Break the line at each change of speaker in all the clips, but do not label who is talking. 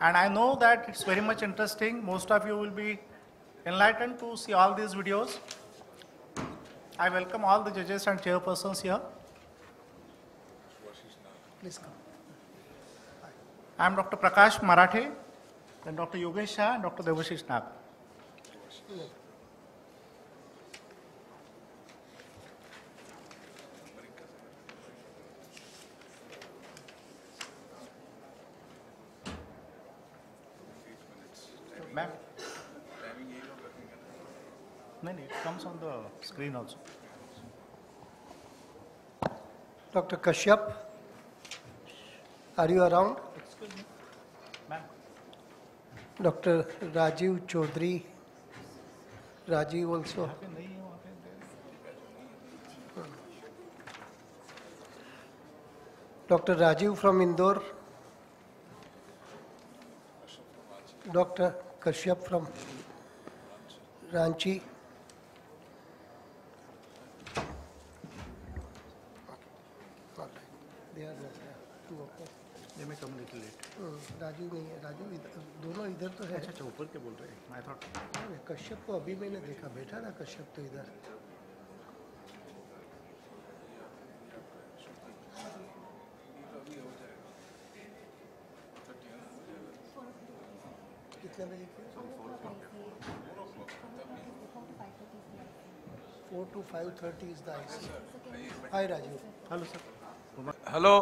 And I know that it's very much interesting. Most of you will be enlightened to see all these videos. I welcome all the judges and chairpersons here.
Please come.
I am Dr. Prakash Marathe, then Dr. Yogesh Shah, and Dr. Devashish Nag. comes on the screen also.
Dr. Kashyap, are you around?
Excuse me, ma'am.
Dr. Rajiv Chaudhary, Rajiv also. Dr. Rajiv from Indore. Dr. Kashyap from Ranchi. हम्म, राजीव नहीं है राजीव इधर दोनों इधर तो है।
अच्छा अच्छा ऊपर के बोल रहे हैं? आई थॉट
कश्यप को अभी मैंने देखा बैठा ना कश्यप तो इधर। कितने बजे four two five thirty is the I hi Rajiv
hello sir
hello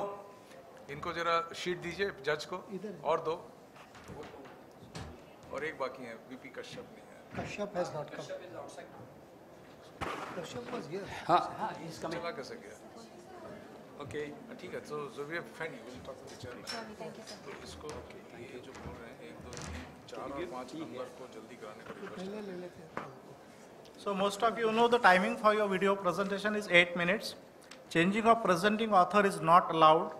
इनको जरा शीट दीजिए जज को
इधर
और दो। और एक बाकी है बीपी कश्यप नहीं है।
Kashyap has not come Kashyap was here हाँ।
हाँ इज़ कमिंग चला कैसे गया? ओके ठीक है तो जो we fine you will talk to chairman तो इसको ये जो बोल रहे हैं एक दो तीन चार और पाँच नंबर को जल्दी कराने का रिक्वेस्ट
पहले ले लेते हैं।
So most of you know the timing for your video presentation is 8 minutes. Changing of presenting author is not allowed.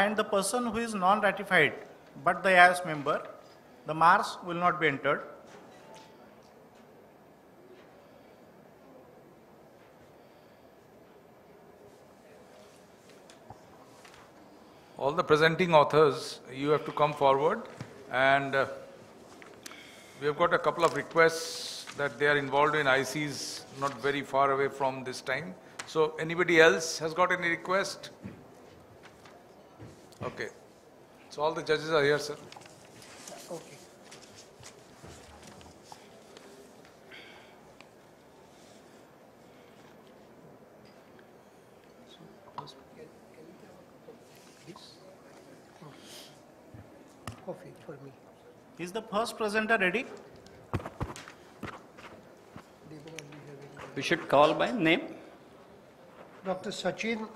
And the person who is non-ratified but the AIS member, the MARS will not be entered.
all the presenting authors, you have to come forward and uh, we have got a couple of requests that they are involved in ICs not very far away from this time. So anybody else has got any request? Okay. So all the judges are here, sir.
Okay. Coffee for me.
Is the first presenter ready?
They will be having-
We should call by name?
Dr. Sachin,
No,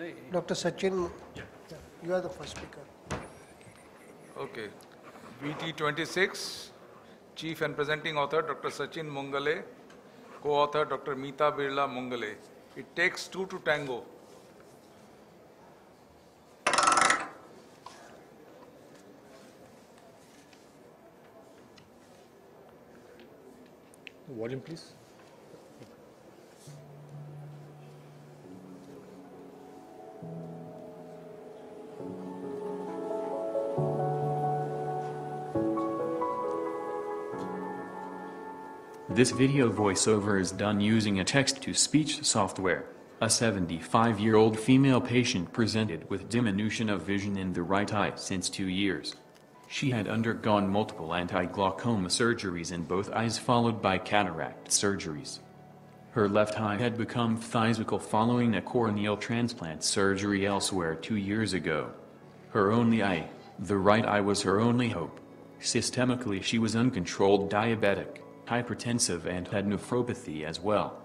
Eh.
Dr. Sachin, you are the first speaker.
Okay. VT 26, Chief and Presenting Author, Dr. Sachin Mungale, Co-author, Dr. Meeta Birla Mungale. It takes two to tango.
Volume, please.
This video voiceover is done using a text-to-speech software. A 75-year-old female patient presented with diminution of vision in the right eye since two years. She had undergone multiple anti-glaucoma surgeries in both eyes followed by cataract surgeries. Her left eye had become phthisical following a corneal transplant surgery elsewhere two years ago. Her only eye, the right eye was her only hope. Systemically she was uncontrolled diabetic, hypertensive and had nephropathy as well.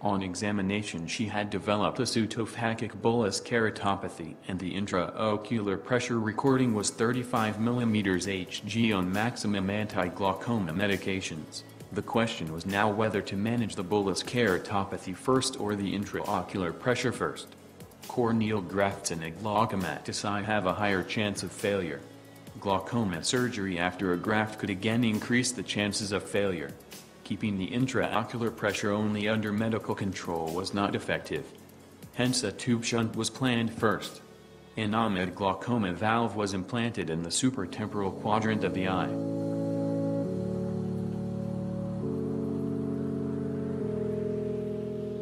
On examination she had developed a pseudophakic bullous keratopathy and the intraocular pressure recording was 35 mm Hg on maximum anti-glaucoma medications. The question was now whether to manage the bullous keratopathy first or the intraocular pressure first. Corneal grafts and a glaucomatous have a higher chance of failure. Glaucoma surgery after a graft could again increase the chances of failure. Keeping the intraocular pressure only under medical control was not effective. Hence a tube shunt was planned first, An Ahmed glaucoma valve was implanted in the supratemporal quadrant of the eye.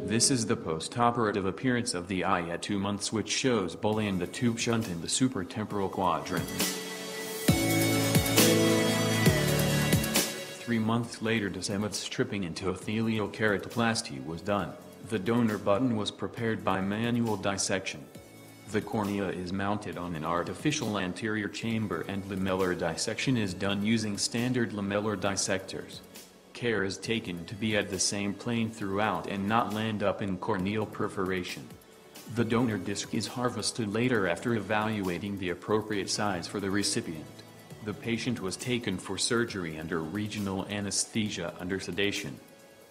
This is the postoperative appearance of the eye at two months which shows bully in the tube shunt in the supratemporal quadrant. Three months later Descemet stripping endothelial keratoplasty was done. The donor button was prepared by manual dissection. The cornea is mounted on an artificial anterior chamber and lamellar dissection is done using standard lamellar dissectors. Care is taken to be at the same plane throughout and not land up in corneal perforation. The donor disc is harvested later after evaluating the appropriate size for the recipient. The patient was taken for surgery under regional anesthesia under sedation.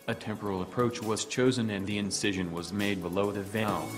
A temporal approach was chosen and the incision was made below the valve.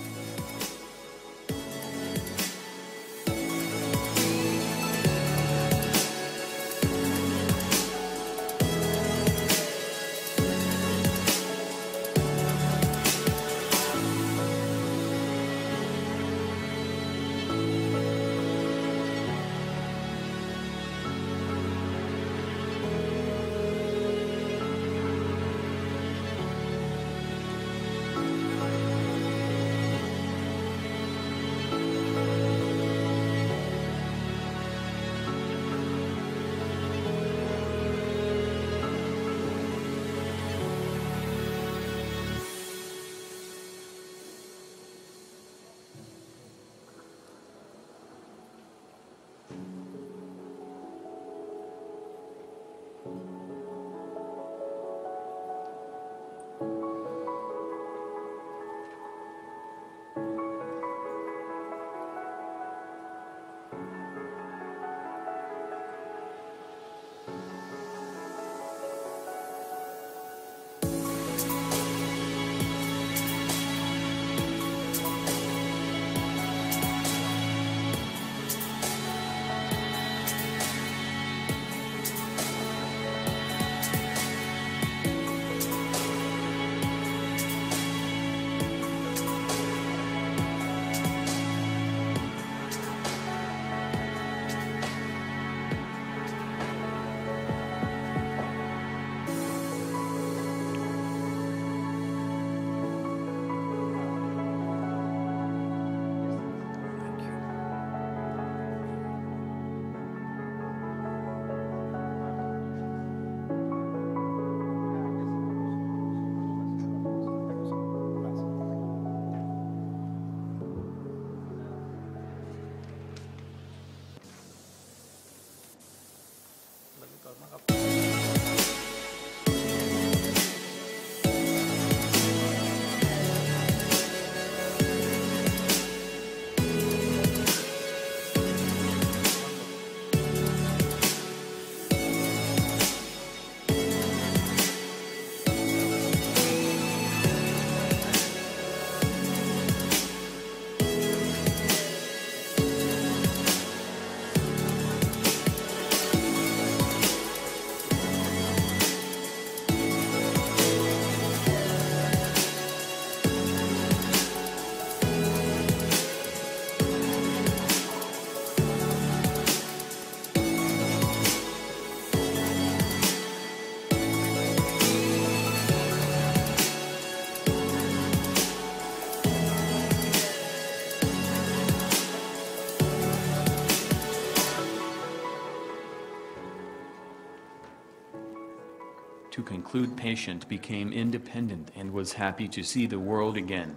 Conclude patient became independent and was happy to see the world again.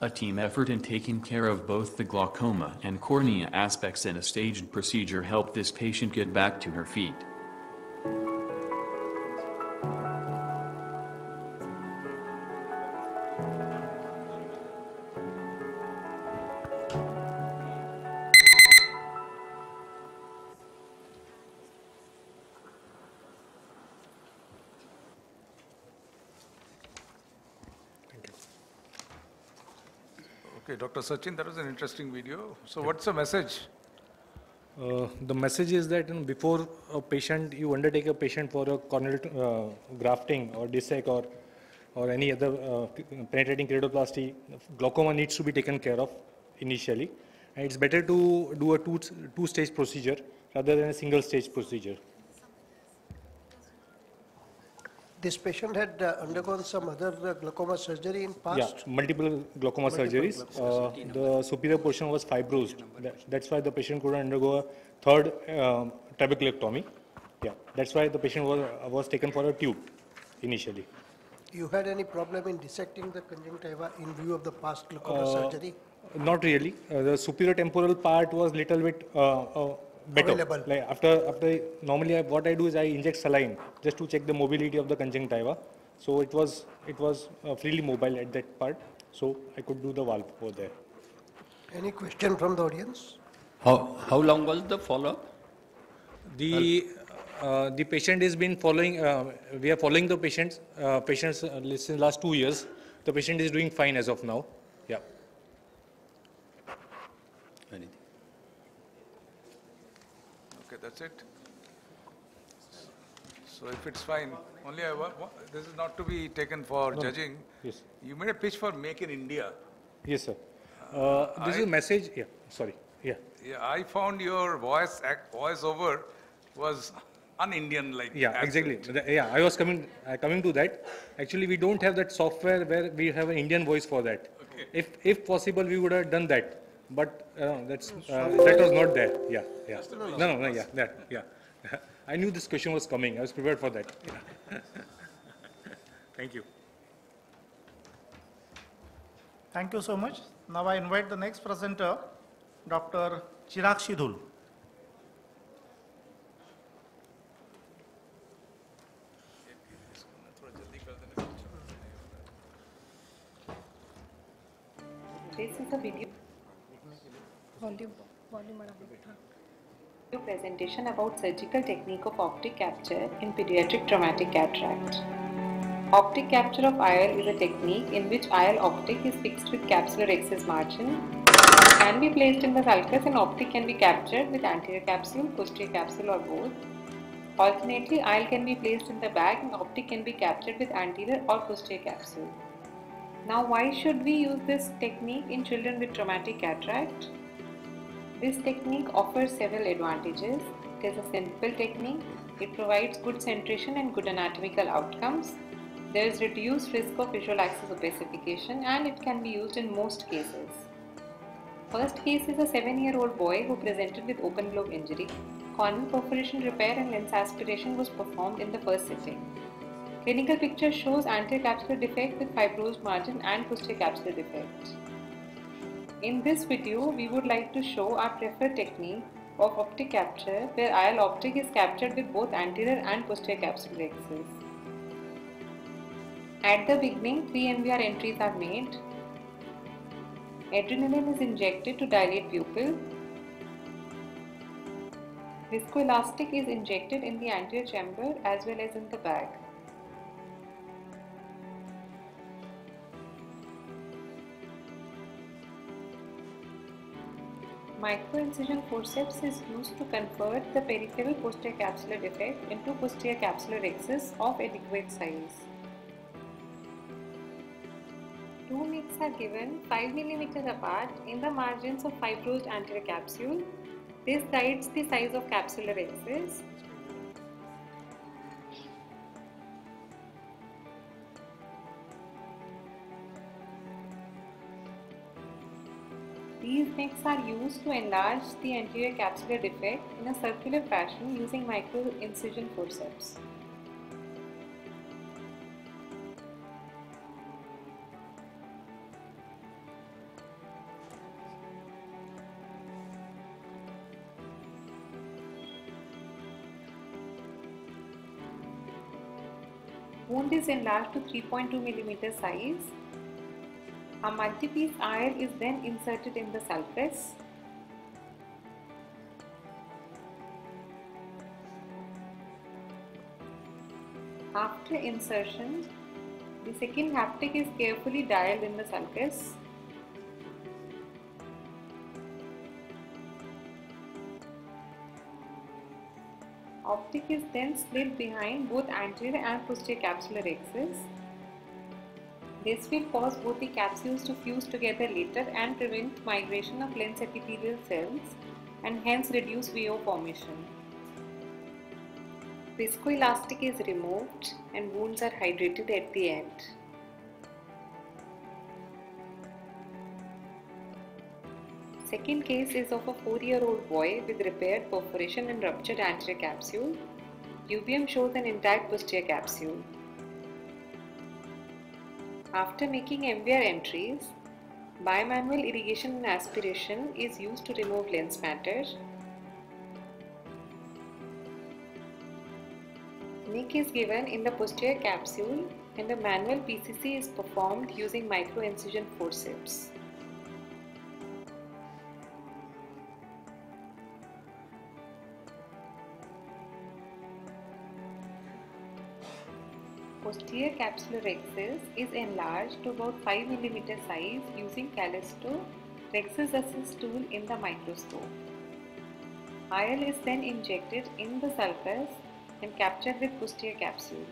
A team effort in taking care of both the glaucoma and cornea aspects in a staged procedure helped this patient get back to her feet.
Dr. Sachin, that was an interesting video. So what's the message?
Uh, The message is that you know, before a patient, you undertake a patient for a corneal uh, grafting or DSEK or, or any other uh, penetrating keratoplasty, glaucoma needs to be taken care of initially. And it's better to do a two, two-stage procedure rather than a single-stage procedure.
This patient had uh, undergone some other uh, glaucoma surgery in past?
Yeah, multiple glaucoma surgeries. Uh, The superior portion was fibrosed. That- That's why the patient couldn't undergo a third um, trabeculectomy. Yeah, that's why the patient was, was taken for a tube initially.
You had any problem in dissecting the conjunctiva in view of the past glaucoma
Uh,
surgery?
Not really. Uh, The superior temporal part was little bit uh, uh, better.
Available.
Like after, after, normally I- what I do is I inject saline just to check the mobility of the conjunctiva. So it was, it was uh, freely mobile at that part, so I could do the valve over there.
Any question from the audience?
How, how long was the follow-up?
The, uh, the patient has been following, uh, we are following the patients, uh, patients uh, since last two years. The patient is doing fine as of now. Yeah.
Anything?
Okay, that's it. So if it's fine, only I, this is not to be taken for judging.
Yes.
You made a pitch for Make in India.
Yes, sir. Uh, This is
I-
a message, yeah, sorry, yeah.
Yeah, I found your voice, act, voice over was un-Indian like.
Yeah,
accent.
exactly. Yeah, I was coming, uh, coming to that. Actually, we don't have that software where we have an Indian voice for that. Okay. If, if possible, we would have done that, but uh, that's, uh, that was not there. Yeah, yeah. No, no, no, yeah, that, yeah. I knew this question was coming. I was prepared for that. Yeah. Thank you.
Thank you so much. Now I invite the next presenter, Dr. Chirag Shidul.
This is a video your presentation about surgical technique of optic capture in pediatric traumatic cataract. Optic capture of IOL is a technique in which IOL optic is fixed with capsulorhexis margin can be placed in the sulcus and optic can be captured with anterior capsule, posterior capsule or both. Alternately, IOL can be placed in the bag and optic can be captured with anterior or posterior capsule. Now why should we use this technique in children with traumatic cataract? This technique offers several advantages. It is a simple technique. It provides good centration and good anatomical outcomes. There is reduced risk of visual axis opacification and it can be used in most cases. First case is a 7-year-old boy who presented with open globe injury. Corneal perforation repair and lens aspiration was performed in the first sitting. Clinical picture shows anterior capsular defect with fibrosed margin and posterior capsular defect. In this video, we would like to show our preferred technique of optic capture where IOL optic is captured with both anterior and posterior capsulorhexis. At the beginning, 3 MVR entries are made. Adrenaline is injected to dilate pupil. Viscoelastic is injected in the anterior chamber as well as in the bag. Microincision forceps is used to convert the peripheral posterior capsular defect into posterior capsulorhexis of adequate size. Two nicks are given 5 mm apart in the margins of fibrosed anterior capsule. This guides the size of capsulorhexis. These nicks are used to enlarge the anterior capsular defect in a circular fashion using micro incision forceps. Wound is enlarged to 3.2 mm size. A multi-piece iron is then inserted in the sulcus. After insertion, the second haptic is carefully dialed in the sulcus. Optic is then slid behind both anterior and posterior capsulorhexis. This will cause both the capsules to fuse together later and prevent migration of lens epithelial cells and hence reduce VO formation. Viscoelastic is removed and wounds are hydrated at the end. Second case is of a 4-year-old boy with repaired perforation and ruptured anterior capsule. UBM shows an intact posterior capsule. After making MVR entries, bimanual irrigation and aspiration is used to remove lens matter. Nick is given in the posterior capsule and the manual PCC is performed using microincision forceps. Posterior capsular rhexis is enlarged to about 5 mm size using Callisto rhexis assist tool in the microscope. IOL is then injected in the sulcus and captured with posterior capsule.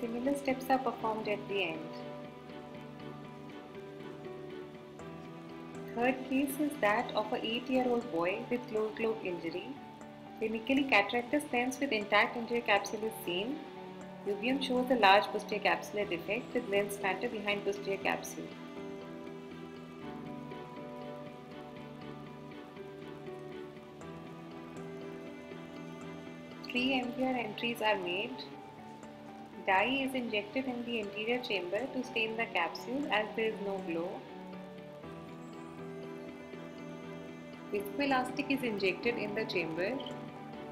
Similar steps are performed at the end. Third case is that of a 8-year-old boy with closed globe injury. Clinically, cataractus lens with intact anterior capsule is seen. UBM shows a large posterior capsular defect with lens matter behind posterior capsule. Three MVR entries are made. Dye is injected in the anterior chamber to stain the capsule as there is no glow. Viscoelastic is injected in the chamber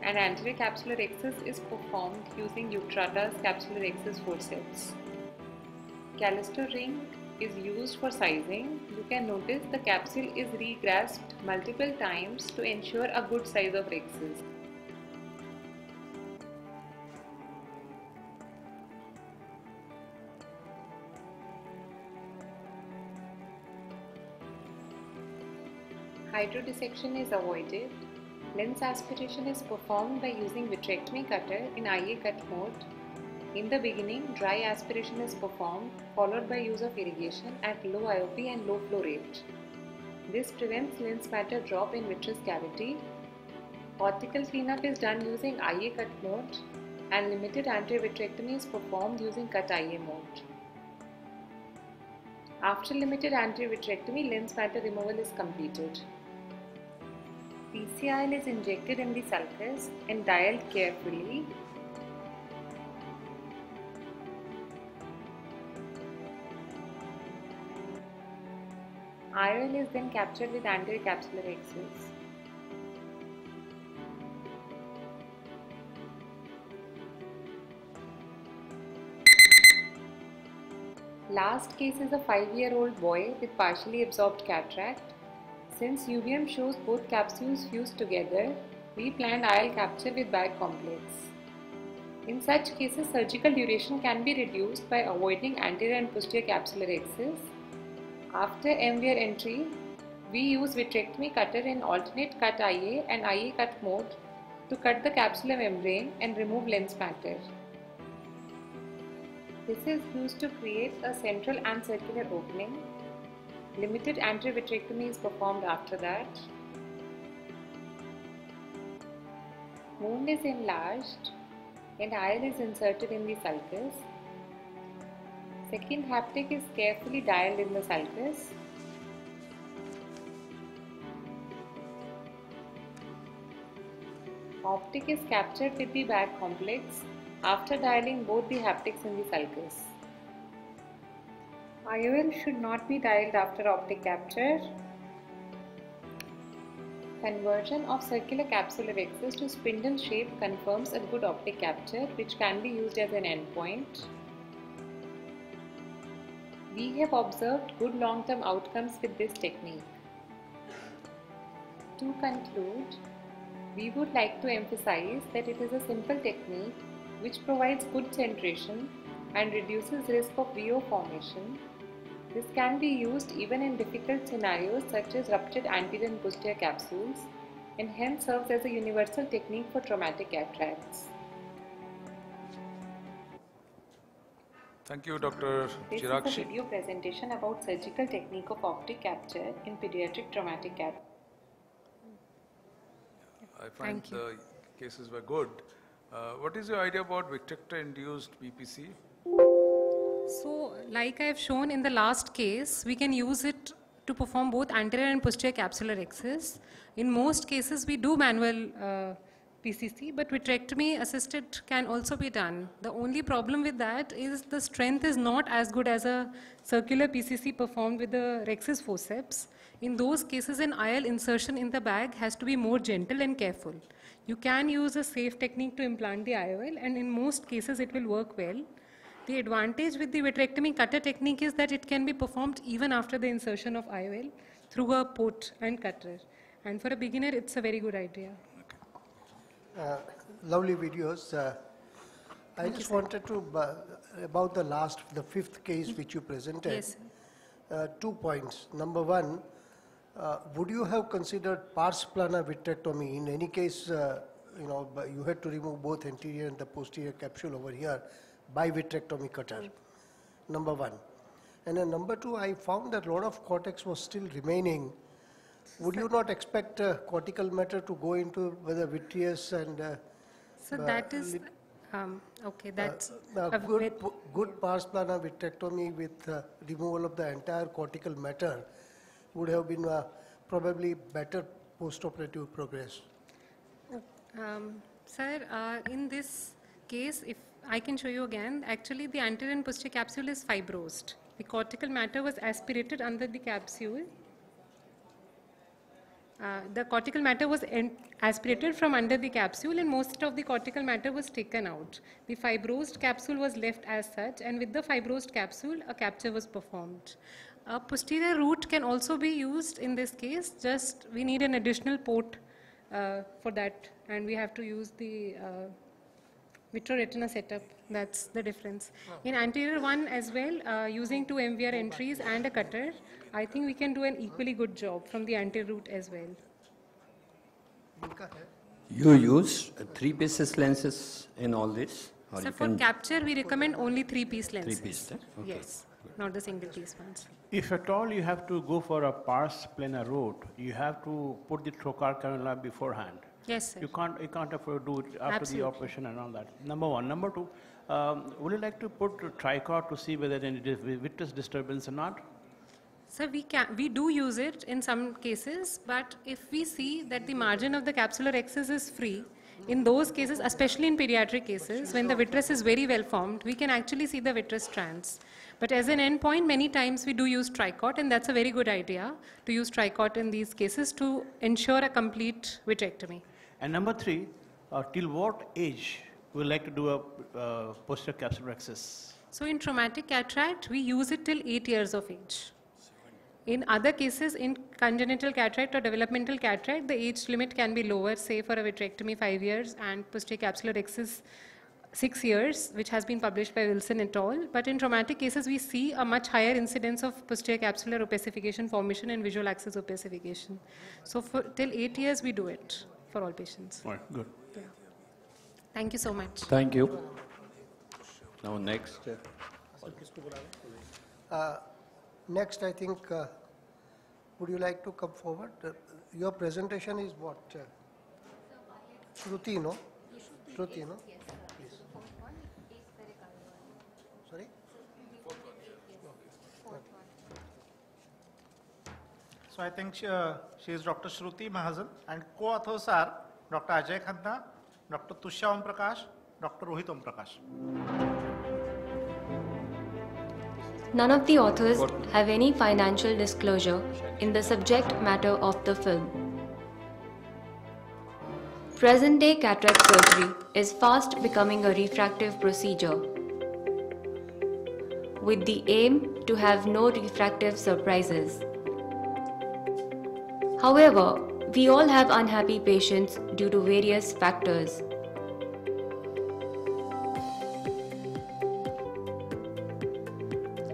and anterior capsular rhexis is performed using Utrata's capsular rhexis forceps. Callisto ring is used for sizing. You can notice the capsule is regrasped multiple times to ensure a good size of rhexis. Hydrodissection is avoided. Lens aspiration is performed by using vitrectomy cutter in IA cut mode. In the beginning, dry aspiration is performed, followed by use of irrigation at low IOP and low flow rate. This prevents lens matter drop in vitreous cavity. Cortical cleanup is done using IA cut mode and limited anterior vitrectomy is performed using cut IA mode. After limited anterior vitrectomy, lens matter removal is completed. PCIOL is injected in the sulcus and dialed carefully. IOL is then captured with anterior capsular rhexis. Last case is a 5-year-old boy with partially absorbed cataract. Since UBM shows both capsules fused together, we planned IOL capture with bag complex. In such cases, surgical duration can be reduced by avoiding anterior and posterior capsular rhexis. After MVR entry, we use vitrectomy cutter in alternate cut IA and IA cut mode to cut the capsular membrane and remove lens matter. This is used to create a central and circular opening. Limited anterior vitrectomy is performed after that. Wound is enlarged and IOL is inserted in the sulcus. Second haptic is carefully dialed in the sulcus. Optic is captured with the bag complex after dialing both the haptics in the sulcus. IOL should not be dialed after optic capture. Conversion of circular capsular rhexis to spindle shape confirms a good optic capture which can be used as an endpoint. We have observed good long-term outcomes with this technique. To conclude, we would like to emphasize that it is a simple technique which provides good centration and reduces risk of VO formation. This can be used even in difficult scenarios such as ruptured anterior and posterior capsules and hence serves as a universal technique for traumatic cataracts.
Thank you, Dr.
This is a video presentation about surgical technique of optic capture in pediatric traumatic cataracts.
I find the cases were good. Uh, What is your idea about Victricta-induced PPC?
So, like I've shown in the last case, we can use it to perform both anterior and posterior capsulorhexis. In most cases, we do manual uh, PCC, but vitrectomy assisted can also be done. The only problem with that is the strength is not as good as a circular PCC performed with the rhexis forceps. In those cases, an IOL insertion in the bag has to be more gentle and careful. You can use a safe technique to implant the IOL, and in most cases, it will work well. The advantage with the vitrectomy cutter technique is that it can be performed even after the insertion of IOL through a port and cutter. And for a beginner, it's a very good idea.
Uh, Lovely videos. Uh, I just wanted to, uh, about the last, the fifth case which you presented.
Yes.
Uh, Two points. Number one, uh, would you have considered pars plana vitrectomy? In any case, uh, you know, you had to remove both anterior and the posterior capsule over here by vitrectomy cutter. Number one. And then number two, I found that a lot of cortex was still remaining. Would you not expect uh, cortical matter to go into whether vitreous and uh,
So
Uh,
that is, um, okay, that's
uh,
a
good, good pars plana vitrectomy with uh, removal of the entire cortical matter would have been uh, probably better postoperative progress.
Um, Sir, uh, in this case, if I can show you again, actually the anterior and posterior capsule is fibrosed. The cortical matter was aspirated under the capsule. Uh, the cortical matter was aspirated from under the capsule and most of the cortical matter was taken out. The fibrosed capsule was left as such and with the fibrosed capsule, a capture was performed. A posterior route can also be used in this case, just we need an additional port uh, for that and we have to use the uh, vitreoretina setup. That's the difference. In anterior one as well, uh, using two MVR entries and a cutter, I think we can do an equally good job from the anterior route as well.
You use uh, three pieces lenses in all this? or
So for capture, we recommend only three-piece lenses.
Three-piece, eh? Okay.
Yes, not the single-piece ones.
If at all you have to go for a pars plana route, you have to put the trocar cannula beforehand.
Yes, sir.
You can't, you can't afford to do it after
Absolutely.
the operation and all that. Number one. Number two, um, would you like to put a tricot to see whether any vitreous disturbance or not?
So we can, we do use it in some cases, but if we see that the margin of the capsulorhexis is free, in those cases, especially in pediatric cases, when the vitreous is very well formed, we can actually see the vitreous strands. But as an endpoint, many times we do use tricot, and that's a very good idea to use tricot in these cases to ensure a complete vitrectomy.
And number three, uh, till what age we like to do a uh, posterior capsulorhexis?
So in traumatic cataract, we use it till 8 years of age. In other cases, in congenital cataract or developmental cataract, the age limit can be lower, say for a vitrectomy 5 years and posterior capsulorhexis 6 years, which has been published by Wilson et al. But in traumatic cases, we see a much higher incidence of posterior capsular opacification formation and visual axis opacification. So for till 8 years, we do it for all patients.
All right, good.
Yeah. Thank you so much.
Thank you. Now next, uh,
Next, I think, uh, would you like to come forward? Uh, Your presentation is what? uh, Shruti, no? Shruti, no?
So I think she, uh, she is Dr. Shruti Mahajan and co-authors are Dr. Ajay Khanna, Dr. Tusha Om Prakash, Dr. Rohit Om Prakash.
None of the authors have any financial disclosure in the subject matter of the film. Present day cataract surgery is fast becoming a refractive procedure with the aim to have no refractive surprises. However, we all have unhappy patients due to various factors.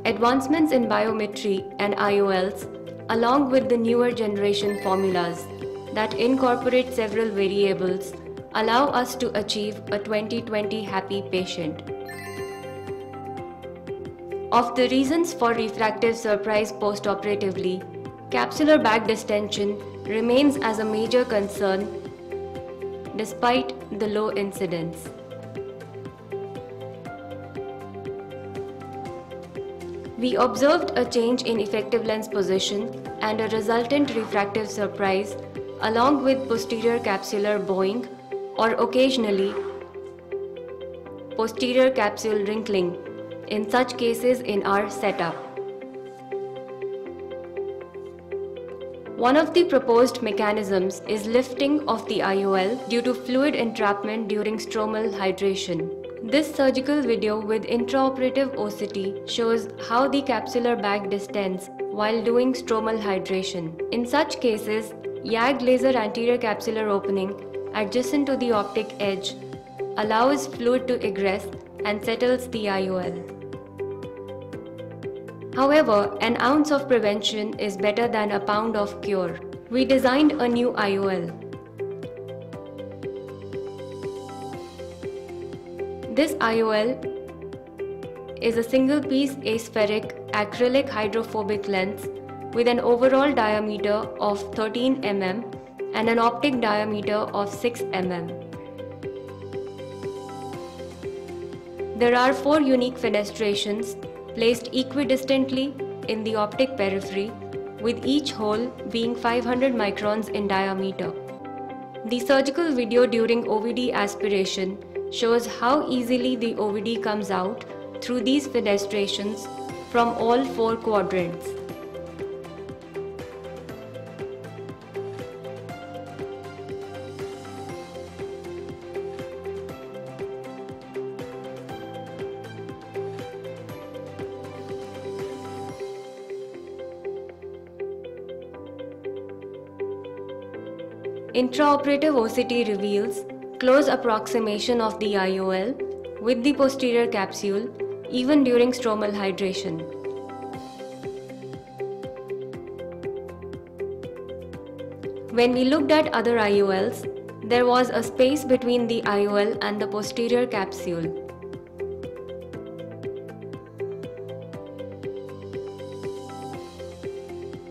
Advancements in biometry and IOLs, along with the newer generation formulas, that incorporate several variables allow us to achieve a 20/20 happy patient. Of the reasons for refractive surprise postoperatively, capsular bag distension remains as a major concern despite the low incidence. We observed a change in effective lens position and a resultant refractive surprise along with posterior capsular bowing or occasionally posterior capsule wrinkling in such cases in our setup. One of the proposed mechanisms is lifting of the IOL due to fluid entrapment during stromal hydration. This surgical video with intraoperative OCT shows how the capsular bag distends while doing stromal hydration. In such cases, YAG laser anterior capsular opening adjacent to the optic edge allows fluid to egress and settles the IOL. However, an ounce of prevention is better than a pound of cure. We designed a new IOL. This IOL is a single piece aspheric acrylic hydrophobic lens with an overall diameter of 13 mm and an optic diameter of 6 mm. There are four unique fenestrations placed equidistantly in the optic periphery with each hole being 500 microns in diameter. The surgical video during OVD aspiration shows how easily the OVD comes out through these fenestrations from all four quadrants. Intraoperative OCT reveals close approximation of the IOL with the posterior capsule even during stromal hydration. When we looked at other IOLs, there was a space between the IOL and the posterior capsule.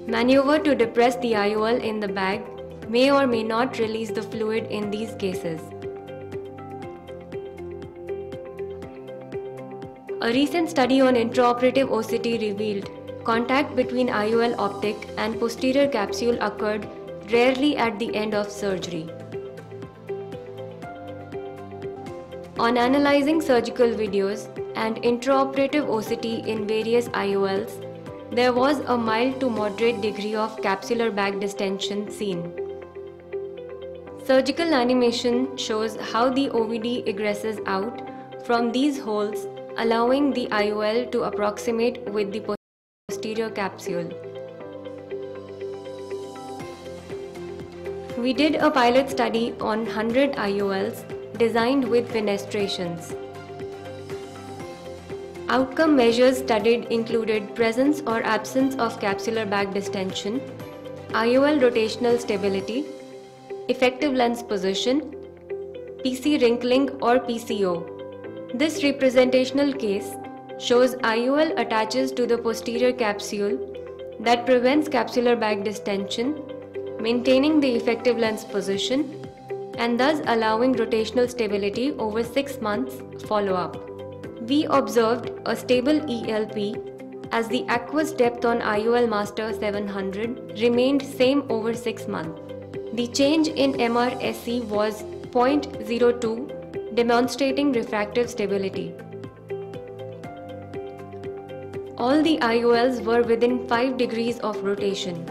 Maneuver to depress the IOL in the bag may or may not release the fluid in these cases. A recent study on intraoperative OCT revealed contact between IOL optic and posterior capsule occurred rarely at the end of surgery. On analyzing surgical videos and intraoperative OCT in various IOLs, there was a mild to moderate degree of capsular bag distension seen. Surgical animation shows how the OVD egresses out from these holes allowing the IOL to approximate with the posterior capsule. We did a pilot study on 100 IOLs designed with fenestrations. Outcome measures studied included presence or absence of capsular bag distension, IOL rotational stability, effective lens position, PC wrinkling or PCO. This representational case shows IOL attaches to the posterior capsule that prevents capsular bag distension, maintaining the effective lens position and thus allowing rotational stability over 6 months follow-up. We observed a stable ELP as the aqueous depth on IOL Master 700 remained same over 6 months. The change in MRSE was 0.02 demonstrating refractive stability. All the IOLs were within 5 degrees of rotation.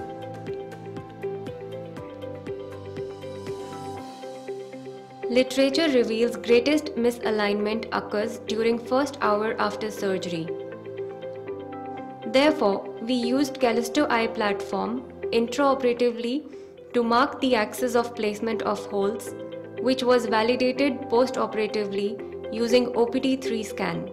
Literature reveals greatest misalignment occurs during first hour after surgery. Therefore, we used Callisto Eye platform intraoperatively to mark the axis of placement of holes, which was validated post-operatively using OPT3 scan.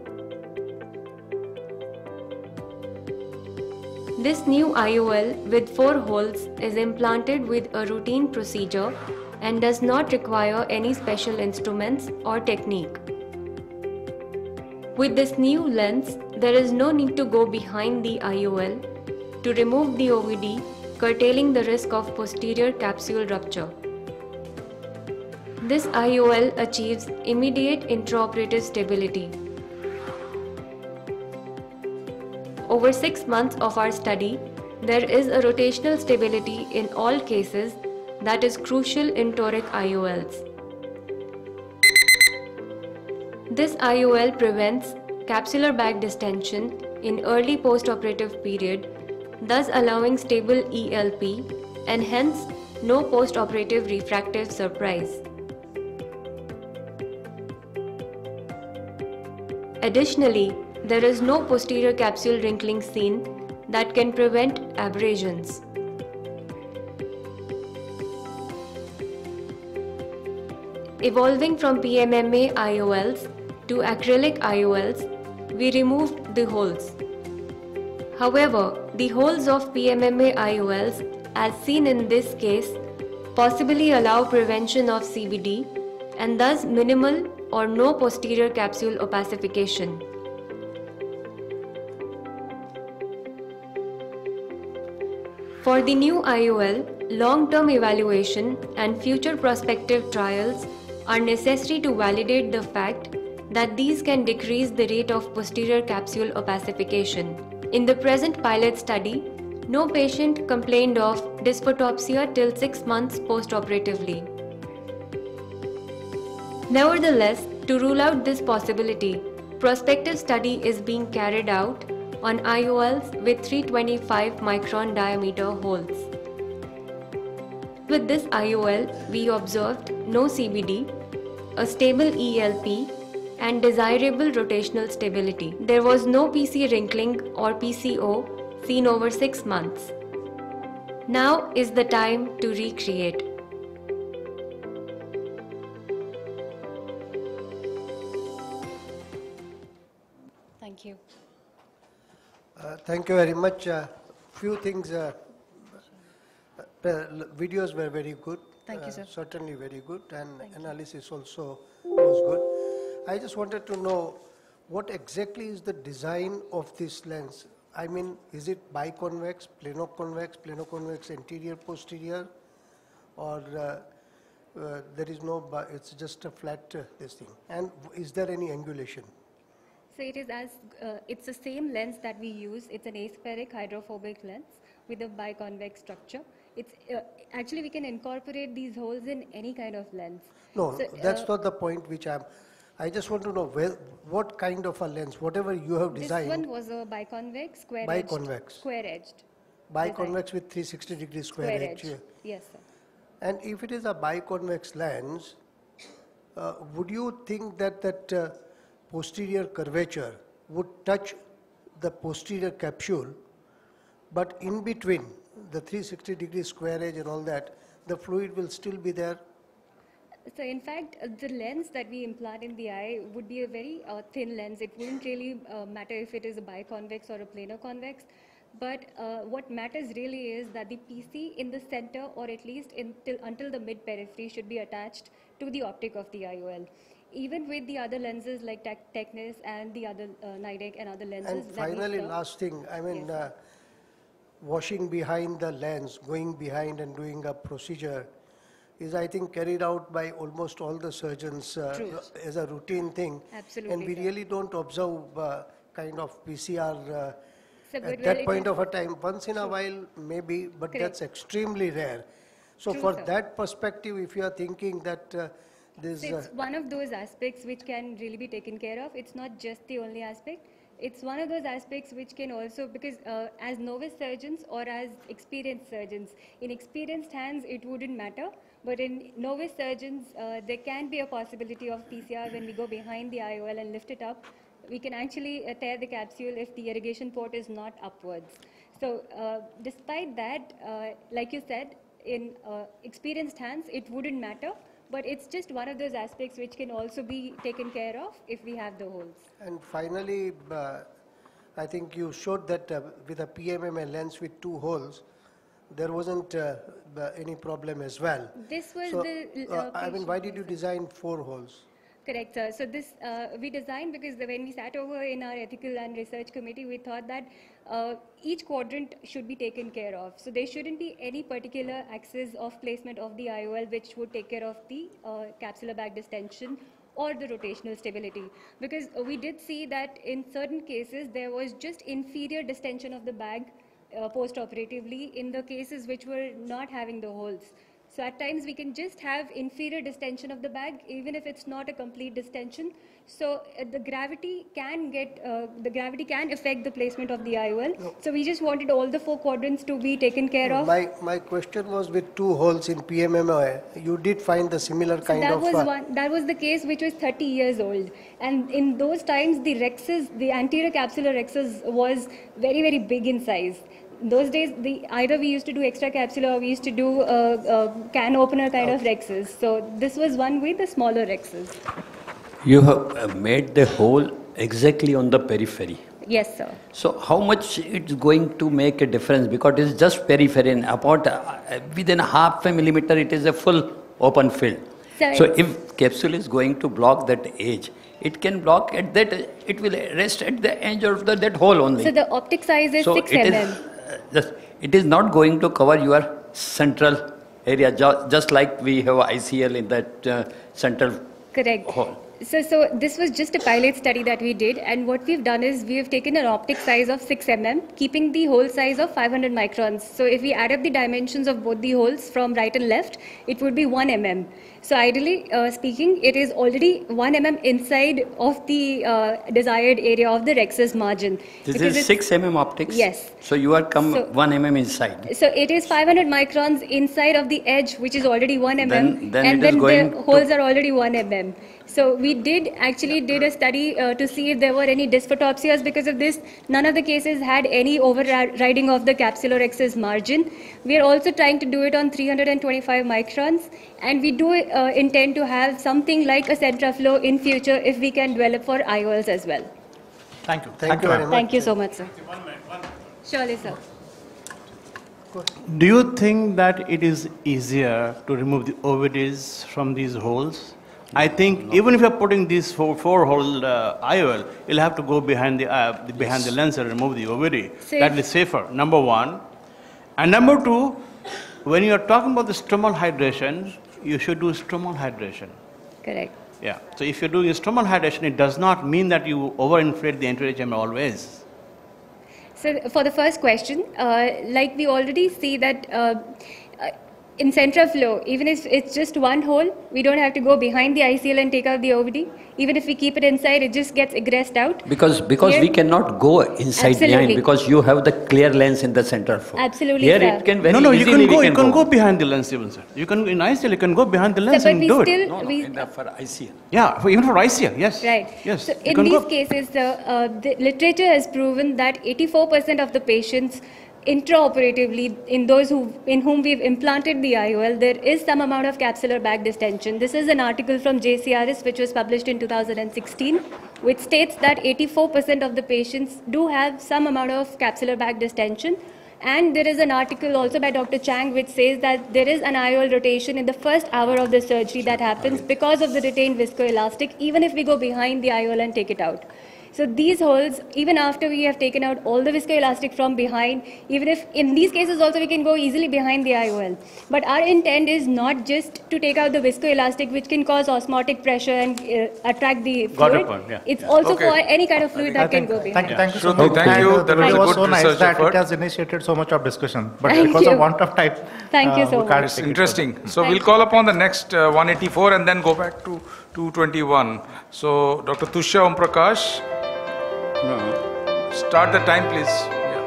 This new IOL with four holes is implanted with a routine procedure and does not require any special instruments or technique. With this new lens, there is no need to go behind the IOL to remove the OVD, curtailing the risk of posterior capsule rupture. This IOL achieves immediate intraoperative stability. Over six months of our study, there is a rotational stability in all cases that is crucial in toric IOLs. This IOL prevents capsular bag distension in early postoperative period, thus allowing stable ELP and hence no postoperative refractive surprise. Additionally, there is no posterior capsule wrinkling seen that can prevent abrasions. Evolving from PMMA IOLs to acrylic IOLs, we removed the holes. However, the holes of PMMA IOLs, as seen in this case, possibly allow prevention of CBD and thus minimal or no posterior capsule opacification. For the new IOL, long-term evaluation and future prospective trials are necessary to validate the fact that these can decrease the rate of posterior capsule opacification. In the present pilot study, no patient complained of dysphotopsia till 6 months postoperatively. Nevertheless, to rule out this possibility, prospective study is being carried out on IOLs with 325 micron diameter holes. With this IOL, we observed no CBD, a stable ELP, and desirable rotational stability. There was no PC wrinkling or PCO seen over 6 months. Now is the time to recreate.
Thank you.
Uh, Thank you very much. Uh, Few things, uh, the videos were very good.
Thank you,
uh,
sir.
Certainly very good, and analysis also was good. I just wanted to know, what exactly is the design of this lens? I mean, is it biconvex, plano-convex, plano-convex anterior, posterior? Or uh, uh, there is no, it's just a flat, uh, this thing? And is there any angulation?
So it is as, uh, it's the same lens that we use. It's an aspheric hydrophobic lens with a biconvex structure. It's, uh, actually we can incorporate these holes in any kind of lens.
No,
So,
that's
uh,
not the point which I'm, I just want to know where, what kind of a lens, whatever you have designed.
This one was a biconvex, square edged.
Biconvex.
Square edged.
biconvex with 360 degree square
Square
edge.
edge. Yes, sir.
And if it is a biconvex lens, uh, would you think that that uh, posterior curvature would touch the posterior capsule, but in between the 360 degree square edge and all that, the fluid will still be there?
So in fact, uh, the lens that we implant in the eye would be a very uh, thin lens. It wouldn't really uh, matter if it is a biconvex or a planar convex. But uh, what matters really is that the PC in the center or at least until, until the mid periphery should be attached to the optic of the IOL. Even with the other lenses like Tec- Tecnis and the other uh, Nidek and other lenses
And finally, last thing, I mean,
Yes.
uh, washing behind the lens, going behind and doing a procedure is, I think, carried out by almost all the surgeons uh, as a routine thing.
Absolutely,
And we really don't observe uh, kind of PCR uh, at that point of a time. Once in a while, maybe, but
Correct.
that's extremely rare. So
True,
for
sir.
that perspective, if you are thinking that uh, this,
So
uh,
it's one of those aspects which can really be taken care of. It's not just the only aspect. It's one of those aspects which can also, because uh, as novice surgeons or as experienced surgeons, in experienced hands it wouldn't matter, but in novice surgeons uh, there can be a possibility of PCR when we go behind the IOL and lift it up. We can actually uh, tear the capsule if the irrigation port is not upwards. So uh, despite that, uh, like you said, in uh, experienced hands it wouldn't matter, but it's just one of those aspects which can also be taken care of if we have the holes.
And finally, I think you showed that uh, with a PMMA lens with two holes, there wasn't uh, any problem as well.
This was
So,
the,
uh,
uh,
I mean, why did you design four holes?
Correct, sir. So this, uh, we designed because the- when we sat over in our ethical and research committee, we thought that uh, each quadrant should be taken care of. So there shouldn't be any particular axis of placement of the IOL which would take care of the uh, capsular bag distension or the rotational stability. Because we did see that in certain cases, there was just inferior distension of the bag uh, post-operatively in the cases which were not having the holes. So at times we can just have inferior distension of the bag, even if it's not a complete distension. So uh, the gravity can get, uh, the gravity can affect the placement of the IOL. So we just wanted all the four quadrants to be taken care of.
My, my question was with two holes in PMMA, you did find the similar
So
kind
that
of.
That was
uh,
one, that was the case which was 30 years old. And in those times, the rhexis, the anterior capsular rhexis was very, very big in size. Those days, the, either we used to do extra capsular or we used to do uh, uh, can opener kind of rhexis. So this was one with the smaller rhexis.
You have uh, made the hole exactly on the periphery.
Yes, sir.
So how much it's going to make a difference because it's just periphery and about uh, within half a millimeter it is a full open field.
Sir,
So if capsule is going to block that edge, it can block at that, it will rest at the edge of the, that hole only.
So the optic size is
So
6 mm.
Just, it is not going to cover your central area, ju- just like we have ICL in that uh, central
Correct.
hole.
So, so this was just a pilot study that we did, and what we've done is we have taken an optic size of 6 mm, keeping the hole size of 500 microns. So, if we add up the dimensions of both the holes from right and left, it would be 1 mm. So, ideally uh, speaking, it is already 1 mm inside of the uh, desired area of the rhexis margin.
This is 6 mm optics?
Yes.
So you are come
So-
1 mm inside.
So it is 500 microns inside of the edge, which is already 1 mm,
Then- then
and then the
to-
holes are already 1 mm. So we did actually did a study uh, to see if there were any dysphotopsias because of this. None of the cases had any overriding of the capsular rhexis margin. We are also trying to do it on 325 microns, and we do uh, intend to have something like a CentraFLOW in future if we can develop for IOLs as well.
Thank you.
Thank you very much.
Thank you so much, sir. Surely, sir.
Do you think that it is easier to remove the OVDs from these holes? I think even if you're putting these four, four hole uh, IOL, you'll have to go behind the, uh, the- behind the lens and remove the
ovary.
That is safer, number one. And number two, when you are talking about the stromal hydration, you should do stromal hydration.
Correct.
Yeah. So if you're doing stromal hydration, it does not mean that you overinflate the anterior chamber always.
So for the first question, uh, like we already see that uh, uh, in CentraFLOW, even if it's just one hole, we don't have to go behind the ICL and take out the OVD. Even if we keep it inside, it just gets egressed out.
Because, because
Here-
we cannot go inside behind because you have the clear lens in the central fold.
Absolutely,
Here
sir.
it can very
no, no, you can go,
we
you can go behind the lens even, sir. You can, in ICL, you can go behind the lens
but
and
we
do
still-
it.
No, no,
we-
in the, for ICL.
Yeah, for, even for ICL, yes.
Right.
Yes.
So in these
go.
cases, the, uh, the literature has proven that 84% of the patients intraoperatively, in those who, in whom we've implanted the IOL, there is some amount of capsular bag distension. This is an article from JCRS which was published in 2016, which states that 84% of the patients do have some amount of capsular bag distension. And there is an article also by Dr. Chang which says that there is an IOL rotation in the first hour of the surgery that happens because of the retained viscoelastic, even if we go behind the IOL and take it out. So these holes, even after we have taken out all the viscoelastic from behind, even if in these cases also we can go easily behind the IOL. But our intent is not just to take out the viscoelastic which can cause osmotic pressure and uh, attract the
Got your
fluid.
point, yeah.
It's also
Okay.
for any kind of fluid that can go
Thank
behind.
you, thank you so
Shruti,
much.
thank
And,
you. That
the
was a
video
good
so nice that
effort.
it has initiated so much of discussion. But
Thank
because
you.
of want of time,
Thank you
uh,
so
we can't
much.
take it
Interesting. So
Thank
we'll
you.
call upon the next uh, 184 and then go back to 221. So Dr. Tushya Om Prakash, start the time please. Yeah.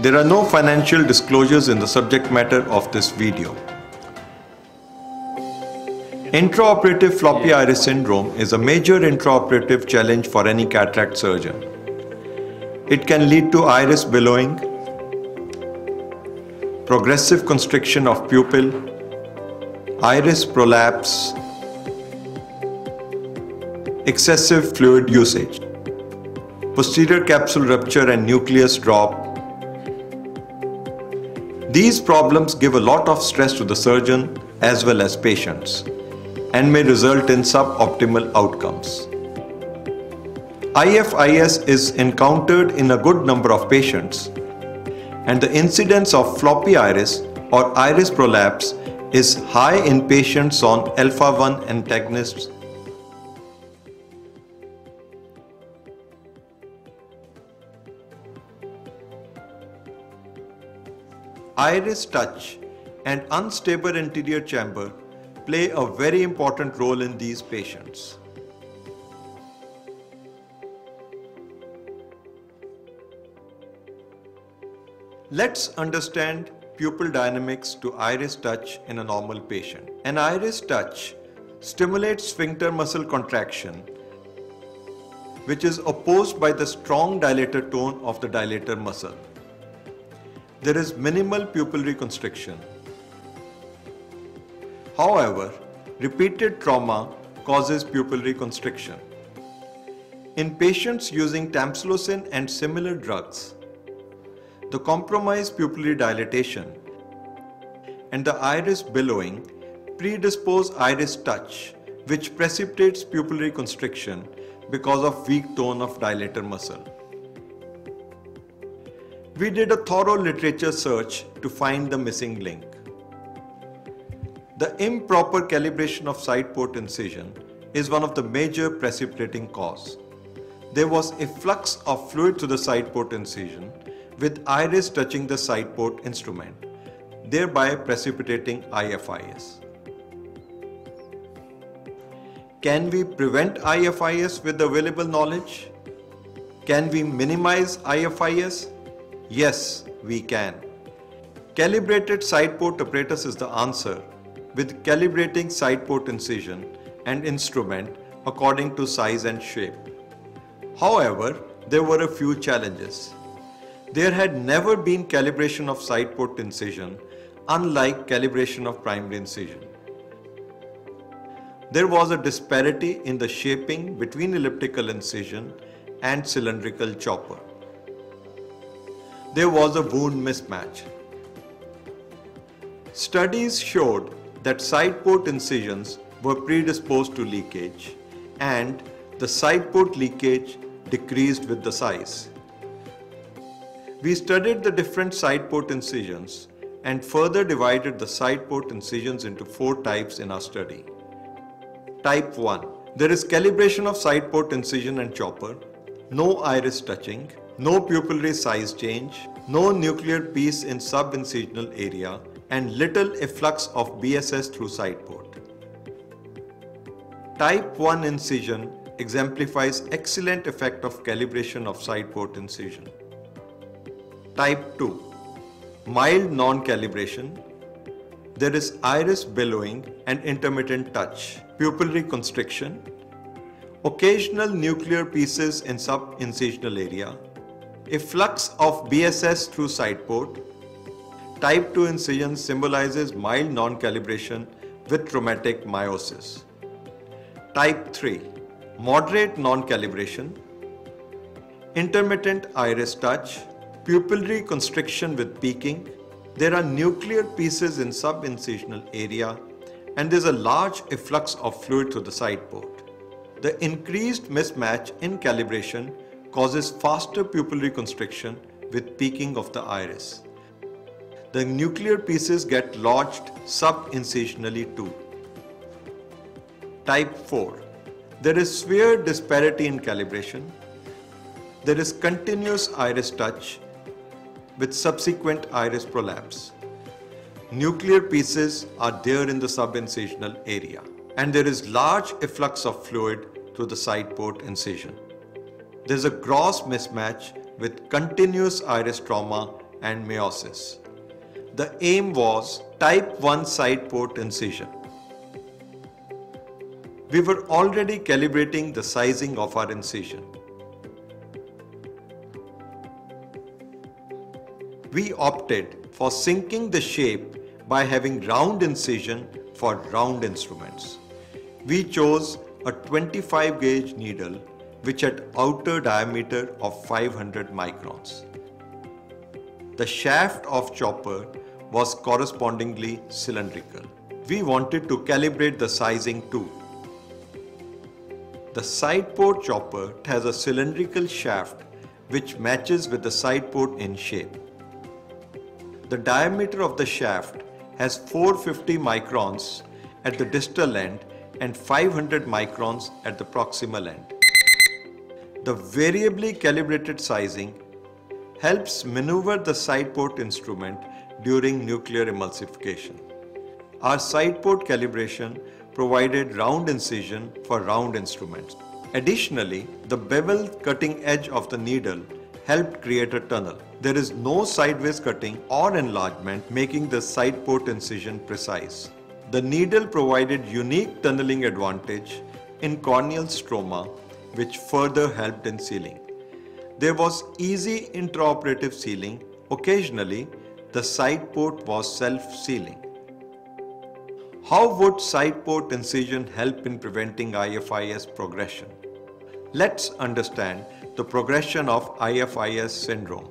There are no financial disclosures in the subject matter of this video. Intraoperative floppy iris syndrome is a major intraoperative challenge for any cataract surgeon. It can lead to iris billowing, progressive constriction of pupil, iris prolapse, excessive fluid usage, posterior capsule rupture and nucleus drop. These problems give a lot of stress to the surgeon as well as patients and may result in suboptimal outcomes. IFIS is encountered in a good number of patients and the incidence of floppy iris or iris prolapse is high in patients on alpha-1 antagonists Iris touch and unstable anterior chamber play a very important role in these patients. Let's understand pupil dynamics to iris touch in a normal patient. An iris touch stimulates sphincter muscle contraction which is opposed by the strong dilator tone of the dilator muscle. There is minimal pupillary constriction. However, repeated trauma causes pupillary constriction. In patients using tamsulosin and similar drugs, the compromised pupillary dilatation and the iris billowing predispose iris touch which precipitates pupillary constriction because of weak tone of dilator muscle. We did a thorough literature search to find the missing link. The improper calibration of side port incision is one of the major precipitating cause. There was a flux of fluid to the side port incision with iris touching the side port instrument, thereby precipitating IFIS. Can we prevent IFIS with available knowledge? Can we minimize IFIS? Yes, we can. Calibrated side port apparatus is the answer with calibrating side port incision and instrument according to size and shape. However, there were a few challenges. There had never been calibration of side port incision unlike calibration of primary incision. There was a disparity in the shaping between elliptical incision and cylindrical chopper. There was a wound mismatch. Studies showed that side port incisions were predisposed to leakage and the side port leakage decreased with the size. We studied the different side port incisions and further divided the side port incisions into four types in our study. Type 1. There is calibration of side port incision and chopper, no iris touching, no pupillary size change, no nuclear piece in subincisional area, and little efflux of BSS through side port. Type 1 incision exemplifies excellent effect of calibration of side port incision. Type 2. Mild non-calibration. There is iris billowing and intermittent touch, pupillary constriction, occasional nuclear pieces in subincisional area, a flux of BSS through side port. Type 2 incision symbolizes mild non-calibration with traumatic miosis. Type 3. Moderate non-calibration. Intermittent iris touch. Pupillary constriction with peaking. There are nuclear pieces in subincisional area and there's a large efflux of fluid to the side port. The increased mismatch in calibration causes faster pupillary constriction with peaking of the iris. The nuclear pieces get lodged subincisionally too. Type 4. There is severe disparity in calibration. There is continuous iris touch with subsequent iris prolapse. Nuclear pieces are there in the subincisional area and there is large efflux of fluid through the side port incision. There is a gross mismatch with continuous iris trauma and miosis. The aim was type 1 side port incision. We were already calibrating the sizing of our incision. We opted for syncing the shape by having round incision for round instruments. We chose a 25 gauge needle which had outer diameter of 500 microns. The shaft of chopper was correspondingly cylindrical. We wanted to calibrate the sizing too. The side port chopper has a cylindrical shaft which matches with the side port in shape. The diameter of the shaft has 450 microns at the distal end and 500 microns at the proximal end. The variably calibrated sizing helps maneuver the side port instrument during nuclear emulsification. Our side port calibration provided round incision for round instruments. Additionally, the bevel cutting edge of the needle helped create a tunnel. There is no sideways cutting or enlargement making the side port incision precise. The needle provided unique tunneling advantage in corneal stroma which further helped in sealing. There was easy intraoperative sealing. Occasionally, the side port was self-sealing. How would side port incision help in preventing IFIS progression? Let's understand the progression of IFIS syndrome.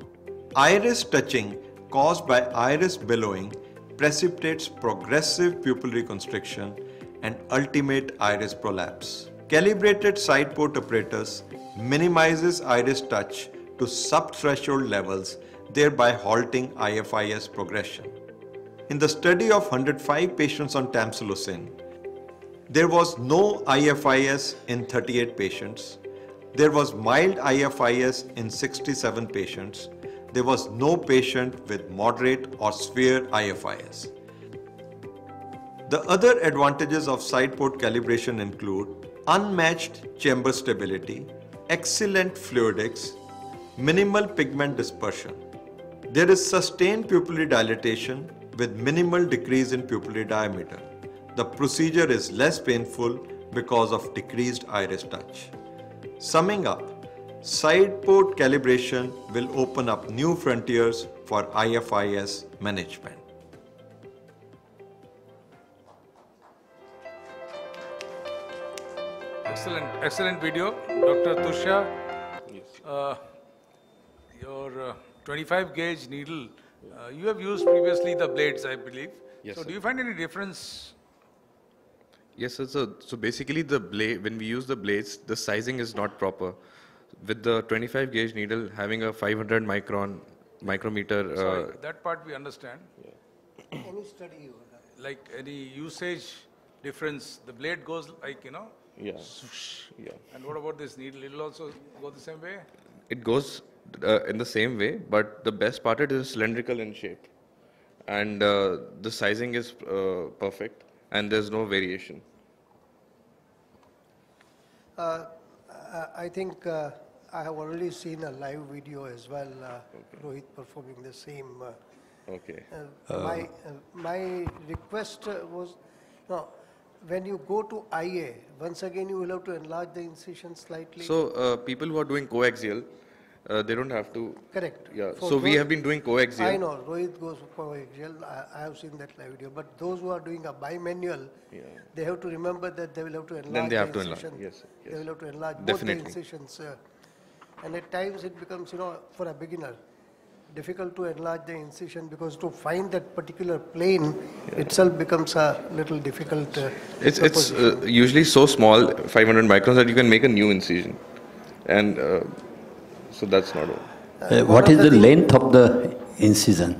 Iris touching caused by iris billowing precipitates progressive pupillary constriction and ultimate iris prolapse. Calibrated side port apparatus minimizes iris touch to subthreshold levels, thereby halting IFIS progression. In the study of 105 patients on tamsulosin, there was no IFIS in 38 patients. There was mild IFIS in 67 patients. There was no patient with moderate or severe IFIS. The other advantages of side port calibration include unmatched chamber stability, excellent fluidics, minimal pigment dispersion. There is sustained pupillary dilatation with minimal decrease in pupillary diameter. The procedure is less painful because of decreased iris touch. Summing up, side port calibration will open up new frontiers for IFIS management.
Excellent, excellent video. Dr. Tushya, uh, your uh, 25 gauge needle, uh, you have used previously the blades, I believe.
Yes,
So
sir.
do you find any difference?
Yes, sir. So, so basically, the blade when we use the blades, the sizing is not proper. With the 25 gauge needle having a 500 micron micrometer,
Sorry,
uh,
that part we understand.
Any study you have?
Like any usage difference, the blade goes like, you know,
yeah,
swoosh.
yeah,
And what about this needle? It'll also go the same way?
it goes uh, in the same way. But the best part it is cylindrical in shape, and uh, the sizing is uh, perfect, and there's no variation.
Uh, I- I think uh, I have already seen a live video as well, uh, Rohit performing the same. uh,
Okay.
uh, My, uh, my request uh, was, no, when you go to IA, once again you will have to enlarge the incision slightly.
So uh, people who are doing coaxial, uh, they don't have to.
Correct.
Yeah.
For
so we
those-
have been doing coaxial.
I know, Rohit goes for coaxial, I, I have seen that live video, but those who are doing a bimanual, they have to remember that they will have to enlarge Then
they
the
have to enlarge,
incision.
yes,
They will have to enlarge both the incisions. uh, And at times it becomes, you know, for a beginner, difficult to enlarge the incision because to find that particular plane itself becomes a little difficult. uh,
It's, it's uh, usually so small, 500 microns, that you can make a new incision. And uh, so that's not all.
Uh, what is the length of the incision?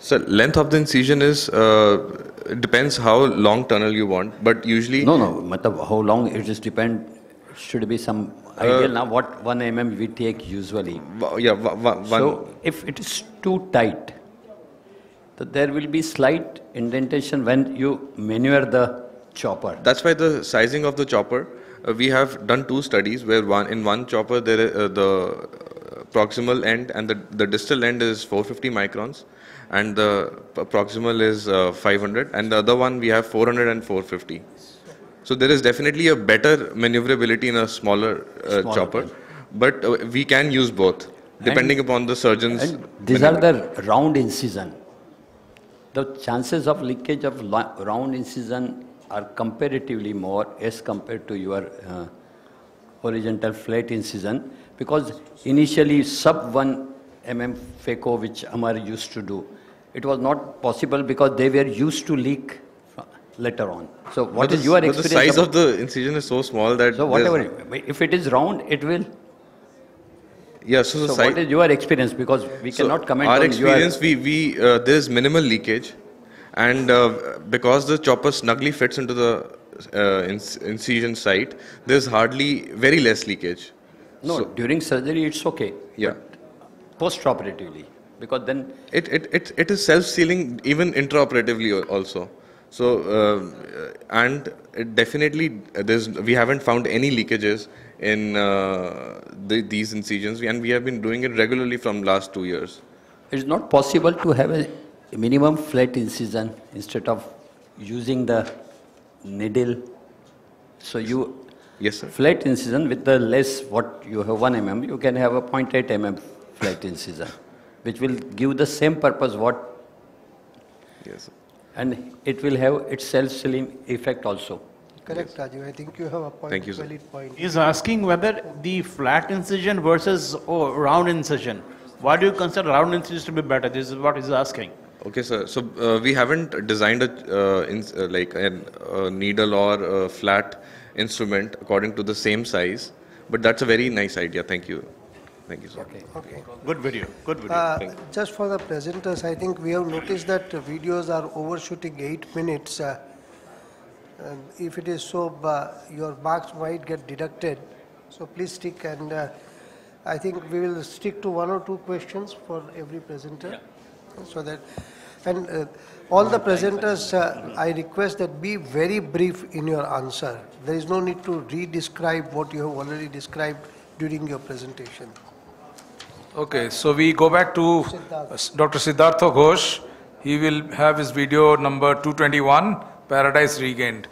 So length of the incision is, uh, it depends how long tunnel you want, but usually.
No, no, matlab, how long it is depend, should be some ideal now, what 1 mm we take usually.
Yeah, one.
So if it is too tight, so there will be slight indentation when you maneuver the chopper.
That's why the sizing of the chopper, uh, we have done two studies where one in one chopper there uh, the uh, proximal end and the, the distal end is 450 microns and the proximal is uh, 500 and the other one we have 400 and 450. So there is definitely a better maneuverability in a smaller uh,
Smaller
chopper,
one.
but uh, we can use both depending upon the surgeon's.
And these are the round incision. The chances of leakage of round incision are comparatively more as compared to your uh, horizontal flat incision because initially sub 1 mm phaco which Amar used to do, it was not possible because they were used to leak later on. So what is your experience?
The size of the incision is so small that.
So whatever, if it is round, it will.
Yeah, so
So what is your experience? Because we
So
cannot comment
Our
on your.
experience, we, we, uh, there is minimal leakage. And uh, because the chopper snugly fits into the uh, inc- incision site, there's hardly, very less leakage.
No, during surgery it's okay.
Yeah.
Post-operatively, because then
It, it, it, it is self-sealing even intraoperatively al- also. So, uh, and it definitely, uh, there's, we haven't found any leakages in uh, the, these incisions and we have been doing it regularly from last two years.
it's not possible to have a minimum flat incision instead of using the needle. So you.
Yes, sir.
Flat incision with the less, what you have 1 mm, you can have a 0.8 mm flat incision, which will give the same purpose what.
Yes. Sir.
And it will have its self-sealing effect also.
Correct, Rajiv. I think you have a point,
Thank you, sir.
valid point.
Is asking whether the flat incision versus oh, round incision. Why do you consider round incision to be better? This is what he's asking.
Okay, sir. So uh, we haven't designed a uh, in, uh, like an, a needle or a flat instrument according to the same size, but that's a very nice idea. Thank you. Thank you, sir.
Okay.
Okay.
Good video, good video.
Uh,
Thank you.
Just for the presenters, I think we have noticed that videos are overshooting eight minutes. uh, and If it is so, uh, your marks might get deducted. So please stick and uh, I think we will stick to one or two questions for every presenter. So that, and uh, all the presenters, uh, I request that be very brief in your answer. There is no need to re-describe what you have already described during your presentation.
Okay, so we go back to Dr. Siddhartha Ghosh. He will have his video number 221, Paradise Regained.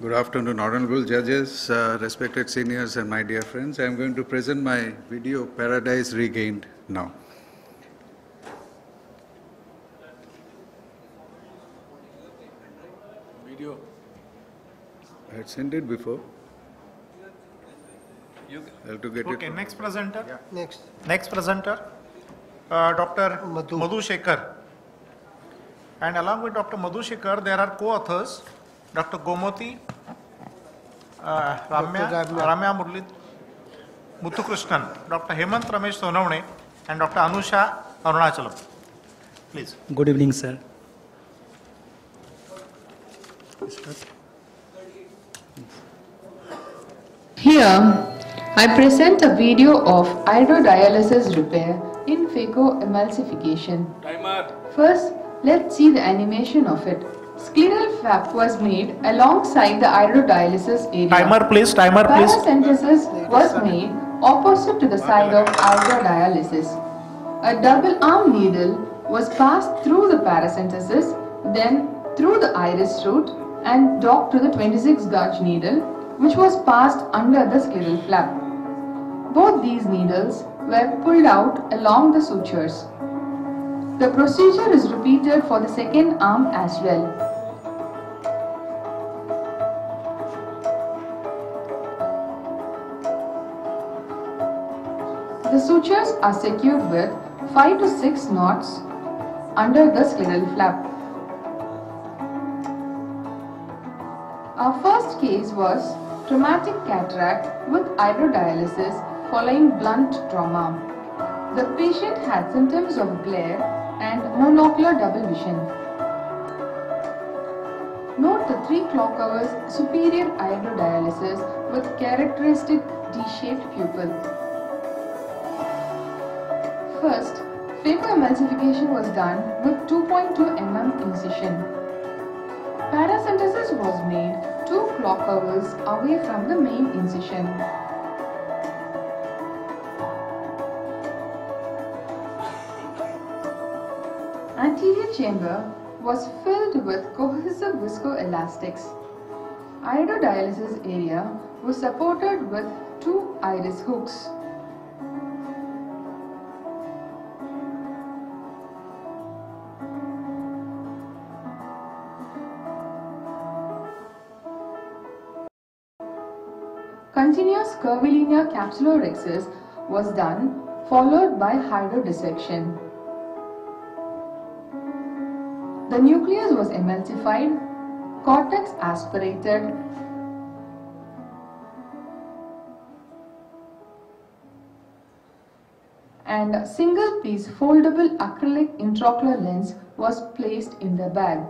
Good afternoon, honorable judges, uh, respected seniors, and my dear friends. I am going to present my video Paradise Regained now.
Video.
I had sent it before. I have to get
Okay,
it.
next presenter.
Next.
Next presenter, uh, Dr. Madhu Shekhar. And along with Dr. Madhu Shekhar, there are co-authors, Dr. Gomoti, uh, Ramya,
Ramya.
Ramya Murli Muthukrishnan, Dr. Hemant Ramesh Sonavane, and Dr. Anusha Arunachalam. Please.
Good evening, sir.
Here, I present a video of iridodialysis repair in phacoemulsification. First, let's see the animation of it. Scleral flap was made alongside the iridodialysis area.
Timer, please. Timer, please.
Paracentesis was made opposite to the side of iridodialysis. A double arm needle was passed through the paracentesis, then through the iris root and docked to the 26 gauge needle, which was passed under the scleral flap. Both these needles were pulled out along the sutures. The procedure is repeated for the second arm as well. The sutures are secured with 5 to 6 knots under the scleral flap. Our first case was traumatic cataract with iridodialysis following blunt trauma. The patient had symptoms of glare and monocular double vision. Note the 3 clock hours superior iridodialysis with characteristic D-shaped pupil. First, phacoemulsification was done with 2.2 mm incision. Paracentesis was made 2 clock hours away from the main incision. Anterior chamber was filled with cohesive viscoelastics. Iridodialysis area was supported with two iris hooks. Continuous curvilinear capsulorhexis was done, followed by hydrodissection. The nucleus was emulsified, cortex aspirated, and a single piece foldable acrylic intraocular lens was placed in the bag.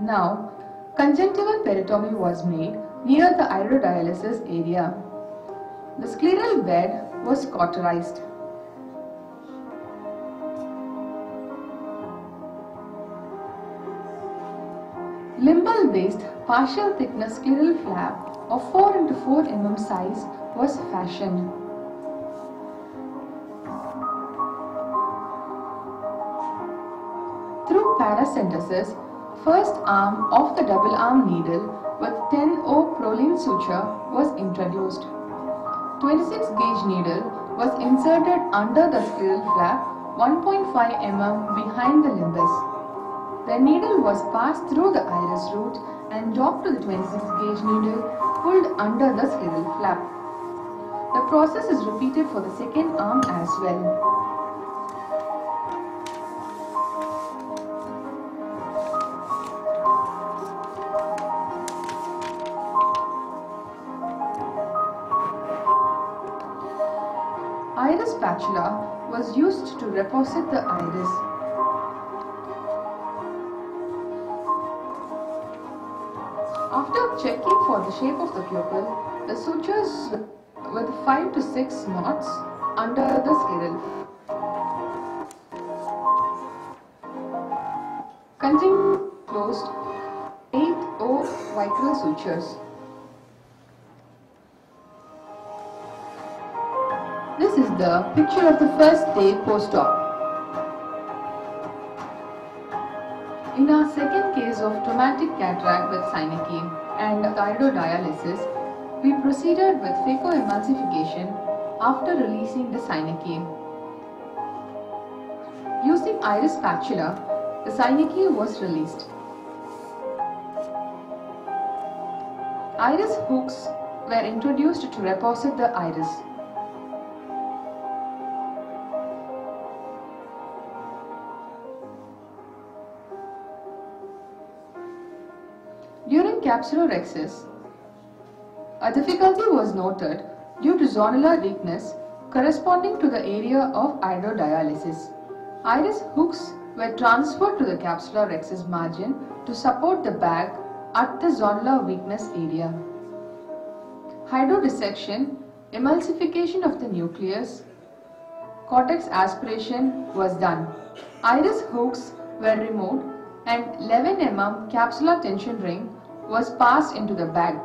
Now, conjunctival peritomy was made near the iridodialysis area. The scleral bed was cauterized. Limbal based partial thickness scleral flap of 4 into 4 mm size was fashioned. Through paracentesis, first arm of the double arm needle with 10O prolene suture was introduced. 26 gauge needle was inserted under the scleral flap 1.5 mm behind the limbus. The needle was passed through the iris root and docked to the 26 gauge needle pulled under the scleral flap. The process is repeated for the second arm as well. Spatula was used to reposit the iris. After checking for the shape of the pupil, the sutures with 5 to 6 knots under the scleral. Continue closed 8O Vicryl sutures. The picture of the first day post-op. In our second case of traumatic cataract with synechiae and iridodialysis, we proceeded with phacoemulsification after releasing the synechiae. Using iris spatula, the synechiae was released. Iris hooks were introduced to reposit the iris. During capsulorhexis, a difficulty was noted due to zonular weakness corresponding to the area of iridodialysis. Iris hooks were transferred to the capsulorhexis margin to support the bag at the zonular weakness area. Hydrodissection, emulsification of the nucleus, cortex aspiration was done. Iris hooks were removed and 11 mm capsular tension ring was passed into the bag.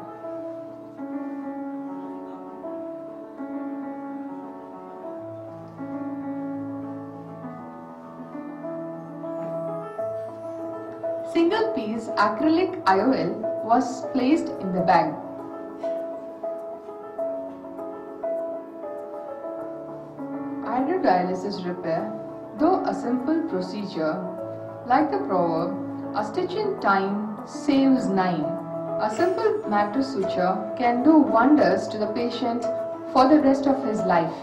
Single piece acrylic IOL was placed in the bag. Iridodialysis repair, though a simple procedure, like the proverb, a stitch in time saves nine. A simple mattress suture can do wonders to the patient for the rest of his life.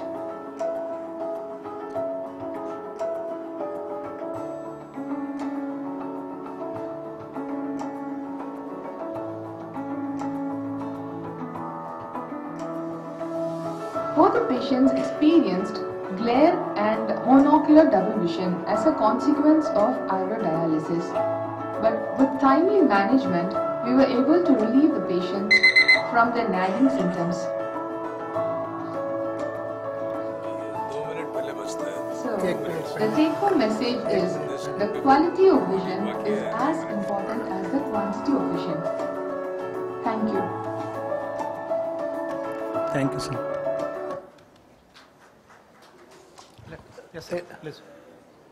Both the patients experienced glare and monocular double vision as a consequence of iridodialysis. But timely management, we were able to relieve the patients from their nagging symptoms. So, the take-home message is the quality of vision is as important as the quantity of vision. Thank you.
Thank you, sir.
Yes, sir, please.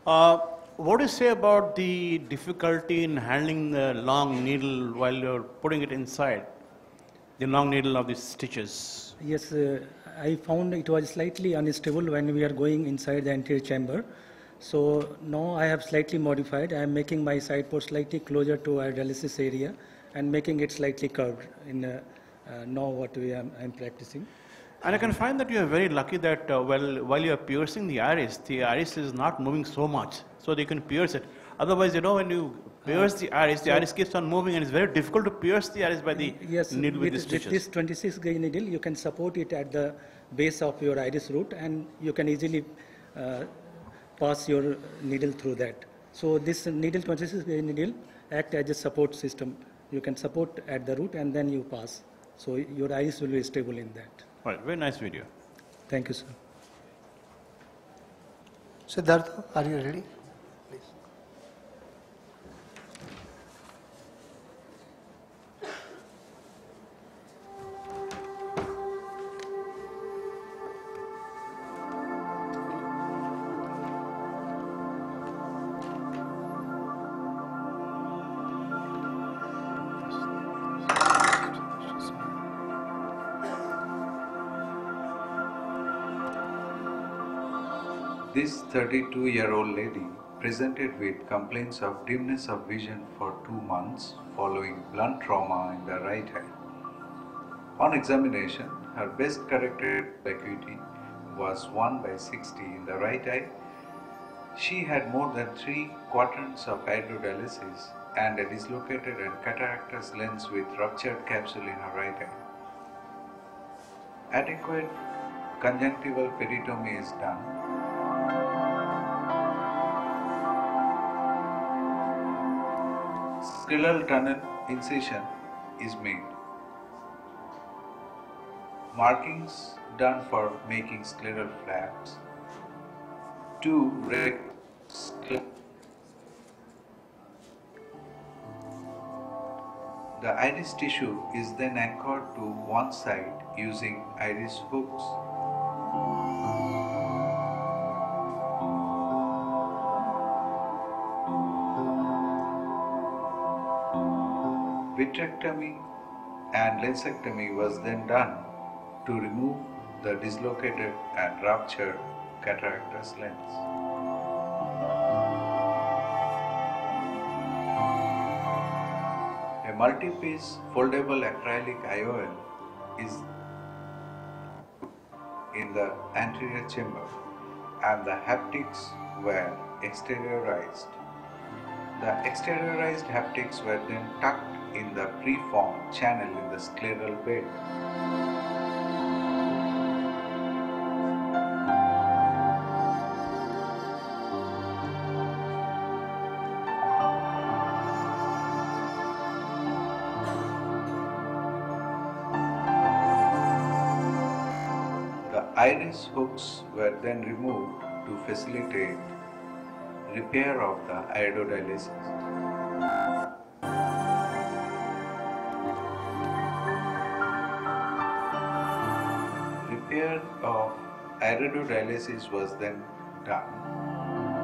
Uh, What do you say about the difficulty in handling the long needle while you're putting it inside? The long needle of the stitches?
Yes, uh, I found it was slightly unstable when we are going inside the anterior chamber.
So now I have slightly modified. I am making my side port slightly closer to our dialysis area and making it slightly curved in uh, uh, now what we am I'm practicing.
And I can find that you are very lucky that uh, well, while you are piercing the iris, the iris is not moving so much, so they can pierce it. Otherwise, you know, when you pierce the iris, the
so-
iris keeps on moving, and it's very difficult to pierce the iris by the
Yes,
needle with,
with,
the
with this 26 gauge needle, you can support it at the base of your iris root and you can easily uh, pass your needle through that. So this needle 26 gauge needle act as a support system. You can support at the root and then you pass. So your iris will be stable in that.
Right, very nice video.
Thank you, sir.
Siddhartha, are you ready?
32 year old lady presented with complaints of dimness of vision for two months following blunt trauma in the right eye. On examination, her best corrected acuity was 1 by 60 in the right eye. She had more than three quadrants of iridodialysis and a dislocated and cataractous lens with ruptured capsule in her right eye. Adequate conjunctival peritomy is done. Scleral tunnel incision is made. Markings done for making scleral flaps. Two reg- scler- The iris tissue is then anchored to one side using iris hooks. Vitrectomy and lensectomy was then done to remove the dislocated and ruptured cataractous lens. A multi-piece foldable acrylic IOL is in the anterior chamber and the haptics were exteriorized. The exteriorized haptics were then tucked in the preformed channel in the scleral bed. The iris hooks were then removed to facilitate repair of the iridodialysis. Iododialysis was then done.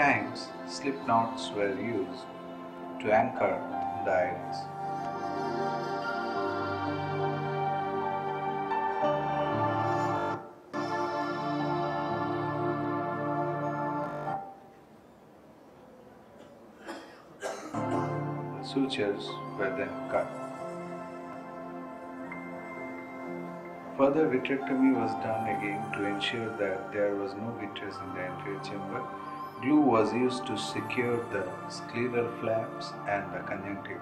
Times, slip knots were used to anchor the. The sutures were then cut. Further vitrectomy was done again to ensure that there was no vitreous in the anterior chamber. Glue was used to secure the scleral flaps and the conjunctiva.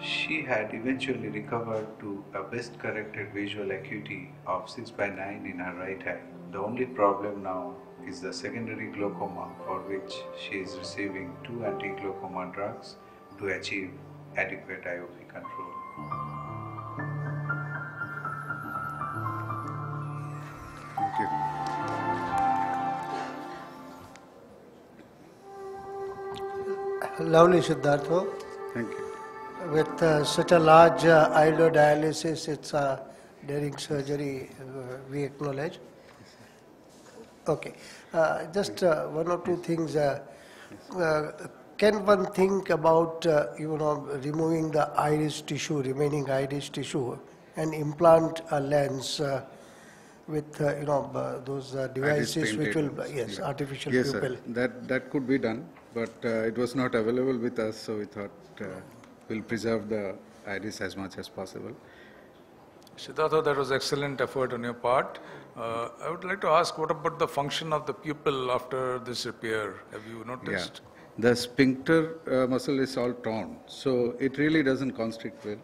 She had eventually recovered to a best corrected visual acuity of 6 by 9 in her right eye. The only problem now is the secondary glaucoma for which she is receiving two anti-glaucoma drugs to achieve adequate IOP control.
Lovely, Siddhartha.
Thank you.
With uh, such a large uh, dialysis, it's a daring surgery, uh, we acknowledge. Okay, uh, just uh, one or two things. Uh, uh, can one think about, uh, you know, removing the iris tissue, remaining iris tissue, and implant a lens uh, with, uh, you know, uh, those uh, devices which will, yes,
yeah.
artificial
yes,
pupil?
Sir. That, that could be done, but uh, it was not available with us, so we thought uh, we'll preserve the iris as much as possible.
Siddhartha, that was excellent effort on your part. Uh, I would like to ask, what about the function of the pupil after this repair? Have you noticed?
Yeah. The sphincter uh, muscle is all torn, so it really doesn't constrict well.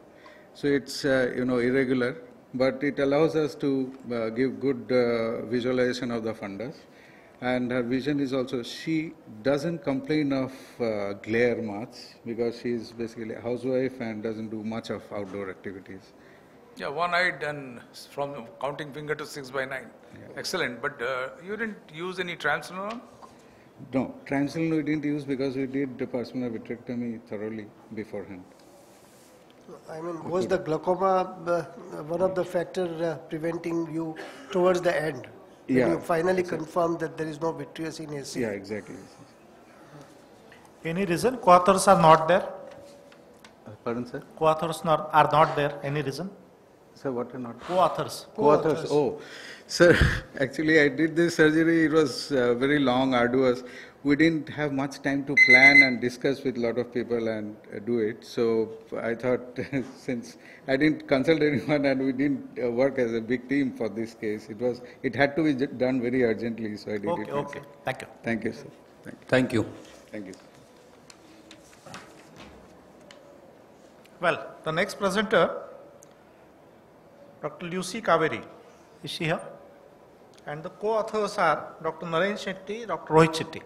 So it's uh, you know irregular, but it allows us to uh, give good uh, visualization of the fundus. And her vision is also, she doesn't complain of uh, glare much because she is basically a housewife and doesn't do much of outdoor activities.
Yeah, one-eyed and from counting finger to six by nine. Excellent, but uh, you didn't use any transdermal?
No, Triamcinolone we didn't use because we did the pulmonary vitrectomy thoroughly beforehand.
I mean, was the glaucoma uh, one of the factors uh, preventing you towards the end? When
Yeah.
you finally confirm that there is no vitreous in AC?
Yeah, exactly.
Any reason co-authors are not there?
Pardon, sir?
Co-authors not, are not there, any reason?
Sir, what are not?
Co-authors.
Co-authors. Oh, sir, actually, I did this surgery. It was uh, very long, arduous. We didn't have much time to plan and discuss with a lot of people and uh, do it. So I thought, since I didn't consult anyone and we didn't uh, work as a big team for this case, it was it had to be done very urgently. So I did
Okay,
it.
okay.
myself.
Thank you.
Thank you, sir. Thank you.
Thank you.
Thank you.
Well, the next presenter, Dr. Lucy Kaveri. Is she here? And the co-authors are Dr. Naren Shetty, Dr. Rohit Shetty.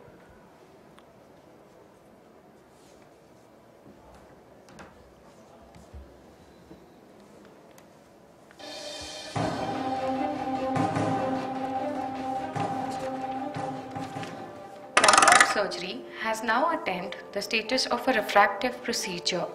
Surgery has now attained the status of a refractive procedure.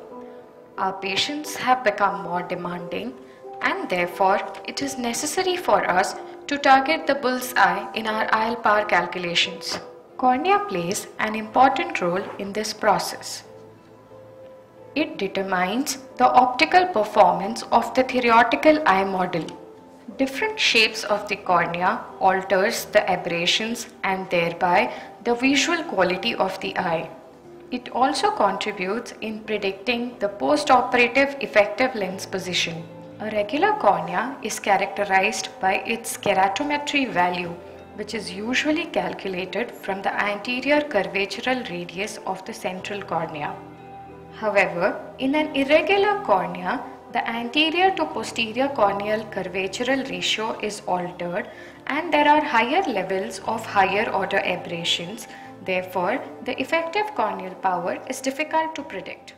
Our patients have become more demanding and therefore it is necessary for us to target the bull's eye in our IOL power calculations. Cornea plays an important role in this process. It determines the optical performance of the theoretical eye model. Different shapes of the cornea alters the aberrations and thereby the visual quality of the eye. It also contributes in predicting the post-operative effective lens position. A regular cornea is characterized by its keratometry value, which is usually calculated from the anterior curvatural radius of the central cornea. However, in an irregular cornea, the anterior to posterior corneal curvatural ratio is altered and there are higher levels of higher order aberrations. Therefore, the effective corneal power is difficult to predict.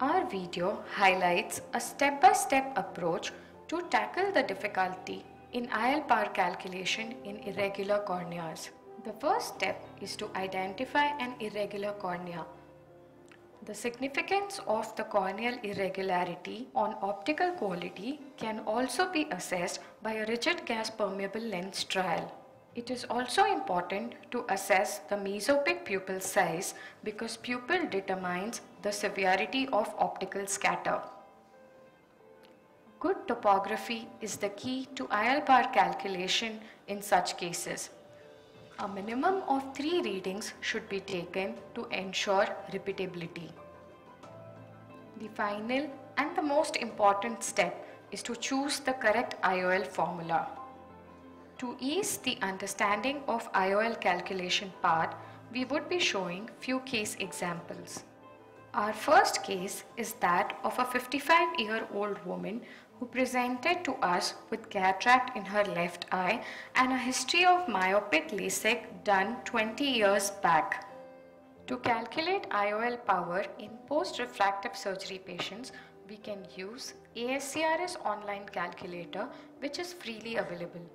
Our video highlights a step-by-step approach to tackle the difficulty in IOL power calculation in irregular corneas. The first step is to identify an irregular cornea. The significance of the corneal irregularity on optical quality can also be assessed by a rigid gas permeable lens trial. It is also important to assess the mesopic pupil size because pupil determines the severity of optical scatter. Good topography is the key to IOL power calculation in such cases. A minimum of three readings should be taken to ensure repeatability. The final and the most important step is to choose the correct IOL formula. To ease the understanding of IOL calculation part, we would be showing few case examples. Our first case is that of a 55 year old woman who presented to us with cataract in her left eye and a history of myopic LASIK done 20 years back. To calculate IOL power in post refractive surgery patients, we can use ASCRS online calculator which is freely available.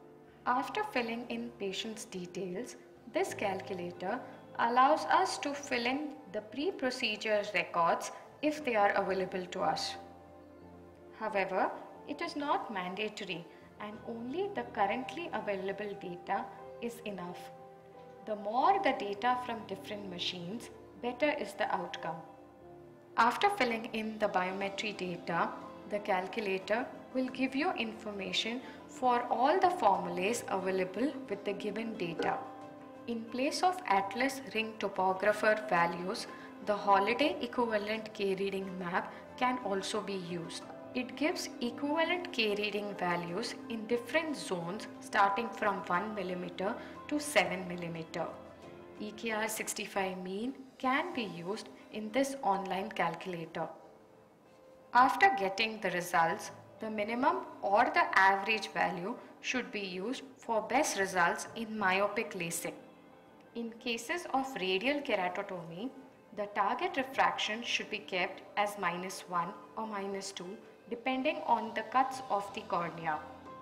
After filling in patient's details, this calculator allows us to fill in the pre-procedure records if they are available to us. However, it is not mandatory and only the currently available data is enough. The more the data from different machines, better is the outcome. After filling in the biometry data, the calculator will give you information for all the formulas available with the given data. In place of Atlas ring topographer values, the Holladay equivalent K reading map can also be used. It gives equivalent K reading values in different zones starting from 1 mm to 7 mm. EKR 65 mean can be used in this online calculator. After getting the results, the minimum or the average value should be used for best results in myopic LASIK. In cases of radial keratotomy, the target refraction should be kept as minus 1 or minus 2 depending on the cuts of the cornea.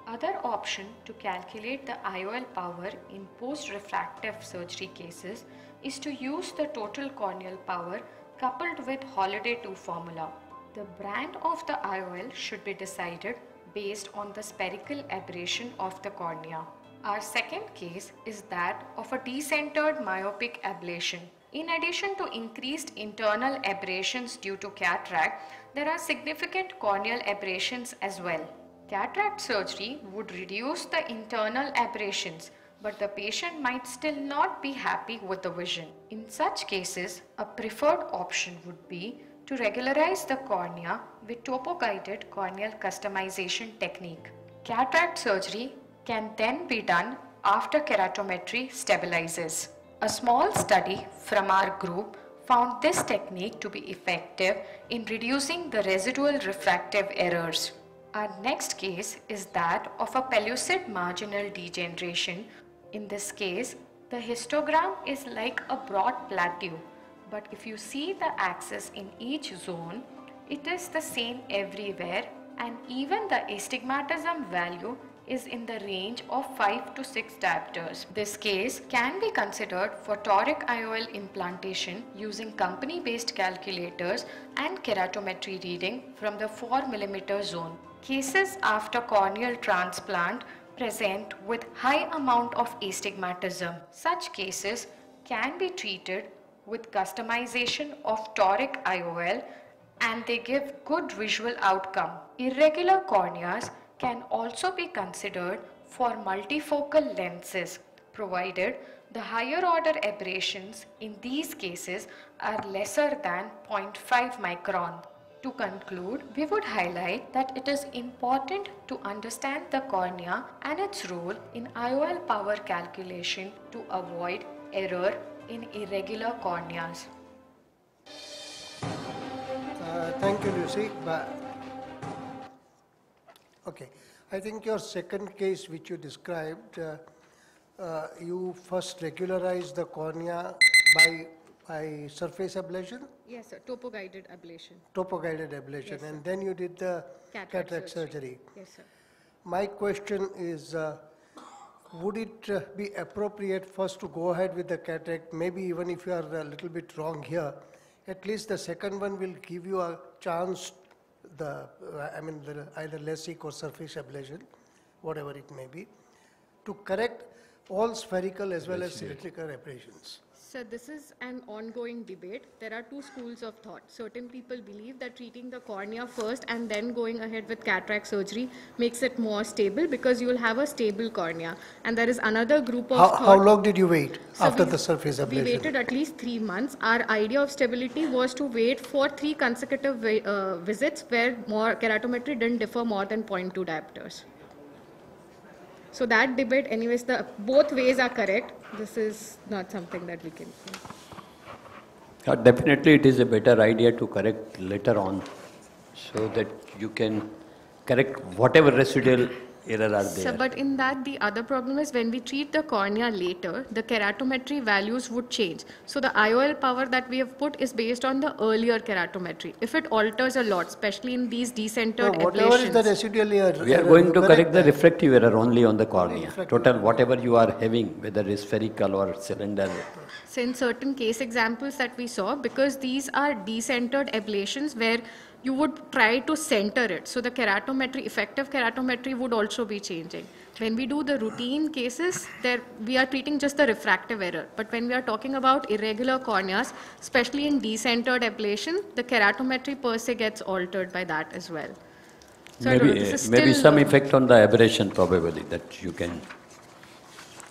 Other option to calculate the IOL power in post-refractive surgery cases is to use the total corneal power coupled with Holladay 2 formula. The brand of the IOL should be decided based on the spherical aberration of the cornea. Our second case is that of a decentered myopic ablation. In addition to increased internal aberrations due to cataract, there are significant corneal aberrations as well. Cataract surgery would reduce the internal aberrations, but the patient might still not be happy with the vision. In such cases, a preferred option would be to regularize the cornea with topo-guided corneal customization technique. Cataract surgery can then be done after keratometry stabilizes. A small study from our group found this technique to be effective in reducing the residual refractive errors. Our next case is that of a pellucid marginal degeneration. In this case, the histogram is like a broad plateau, but if you see the axis in each zone, it is the same everywhere and even the astigmatism value is in the range of 5 to 6 diopters. This case can be considered for toric IOL implantation using company-based calculators and keratometry reading from the 4 mm zone. Cases after corneal transplant present with high amount of astigmatism. Such cases can be treated with customization of toric IOL and they give good visual outcome. Irregular corneas can also be considered for multifocal lenses provided the higher order aberrations in these cases are lesser than 0.5 micron. To conclude, we would highlight that it is important to understand the cornea and its role in IOL power calculation to avoid error in irregular corneas.
Uh, Thank you, Lucy. But, okay, I think your second case which you described, uh, uh, you first regularized the cornea by, by surface ablation,
Yes, sir. Topo guided ablation.
topo-guided ablation,
Yes,
and then you did the
Cataract
cataract
surgery.
surgery.
Yes, sir.
My question is, uh, would it uh, be appropriate first to go ahead with the cataract, maybe even if you are a little bit wrong here, at least the second one will give you a chance, the, I mean, the- either LASIK or surface ablation, whatever it may be, to correct all spherical as well as symmetrical aberrations.
So this is an ongoing debate. There are two schools of thought. Certain people believe that treating the cornea first and then going ahead with cataract surgery makes it more stable because you will have a stable cornea. And there is another group of
How,
thought.
how long did you wait
So
after
we-
the surface ablation?
We waited at least three months. Our idea of stability was to wait for three consecutive uh, visits where more keratometry didn't differ more than 0.2 diopters. So that debate, anyways, the both ways are correct. This is not something that we can.
Uh, Definitely, it is a better idea to correct later on, so that you can correct whatever residual error are
So,
there.
but in that, the other problem is when we treat the cornea later, the keratometry values would change. So the IOL power that we have put is based on the earlier keratometry. If it alters a lot, especially in these
No,
decentered
Whatever is the residual error.
We are going to correct the refractive error only on the cornea. Total, whatever you are having, whether it's spherical or cylinder.
So in certain case examples that we saw, because these are decentered ablations where you would try to center it. So the keratometry, effective keratometry would also be changing. When we do the routine cases, there we are treating just the refractive error. But when we are talking about irregular corneas, especially in decentered ablation, the keratometry per se gets altered by that as well. So I don't know,
Maybe, maybe some effect on the aberration probably that you can.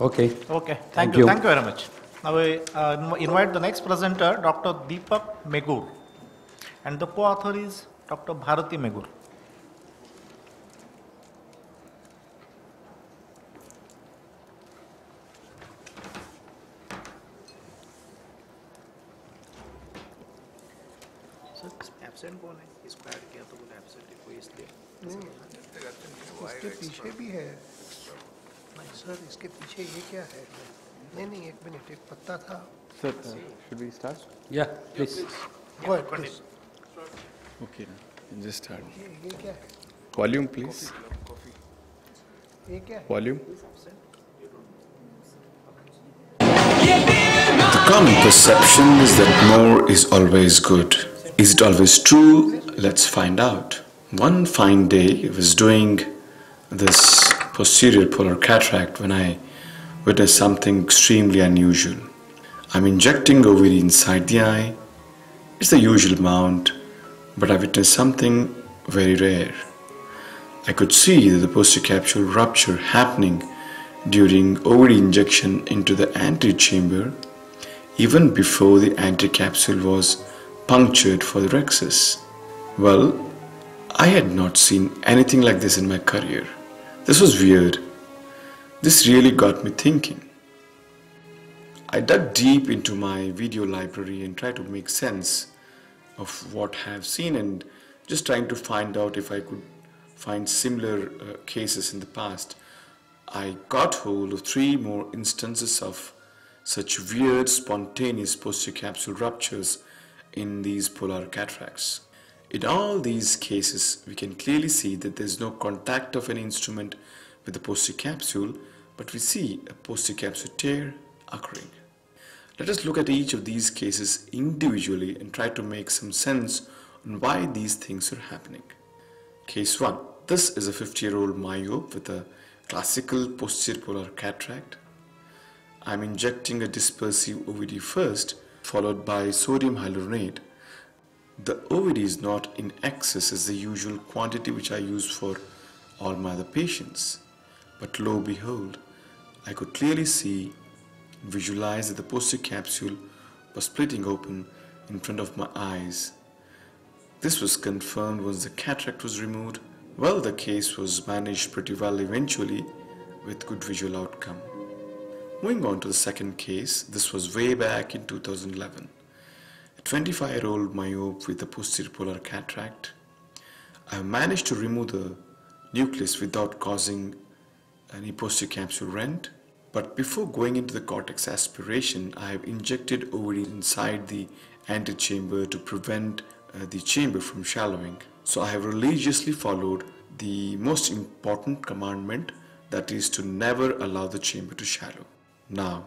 Okay.
Okay, thank you, thank you very much. Now we uh, invite the next presenter, Dr. Deepak Megur. And the co-author is Dr. Bharati Megur.
Absent कौन है इसको add किया तो बोले absent है कोई इसलिए इसके पीछे भी है नहीं सर इसके पीछे ये क्या है नहीं नहीं एक मिनट एक पत्ता था
uh, you just start.
ये क्या है
Okay, just
start. Volume, please.
Volume.
The Common perception is that more is always good. Is it always true? Let's find out. One fine day, I was doing this posterior polar cataract when I witnessed something extremely unusual. I'm injecting OVD inside the eye. It's the usual amount but I witnessed something very rare. I could see the posterior capsule rupture happening during OVD injection into the anterior chamber even before the anticapsule was punctured for the rhexis. Well, I had not seen anything like this in my career. This was weird. This really got me thinking. I dug deep into my video library and tried to make sense of what I have seen and just trying to find out if I could find similar uh, cases in the past. I got hold of three more instances of such weird spontaneous posterior capsule ruptures in these polar cataracts. In all these cases, we can clearly see that there is no contact of any instrument with the posterior capsule, but we see a posterior capsule tear occurring. Let us look at each of these cases individually and try to make some sense on why these things are happening. Case 1. This is a 50 year old myope with a classical posterior polar cataract. I'm injecting a dispersive OVD first, followed by sodium hyaluronate. The OVD is not in excess as the usual quantity which I use for all my other patients. But lo behold, I could clearly see, visualize that the posterior capsule was splitting open in front of my eyes. This was confirmed once the cataract was removed. Well, the case was managed pretty well eventually with good visual outcome. Moving on to the second case, this was way back in 2011. A 25 year old myope with a posterior polar cataract. I managed to remove the nucleus without causing any posterior capsule rent. But before going into the cortex aspiration, I have injected OVD inside the antechamber to prevent uh, the chamber from shallowing. So I have religiously followed the most important commandment that is to never allow the chamber to shallow. Now,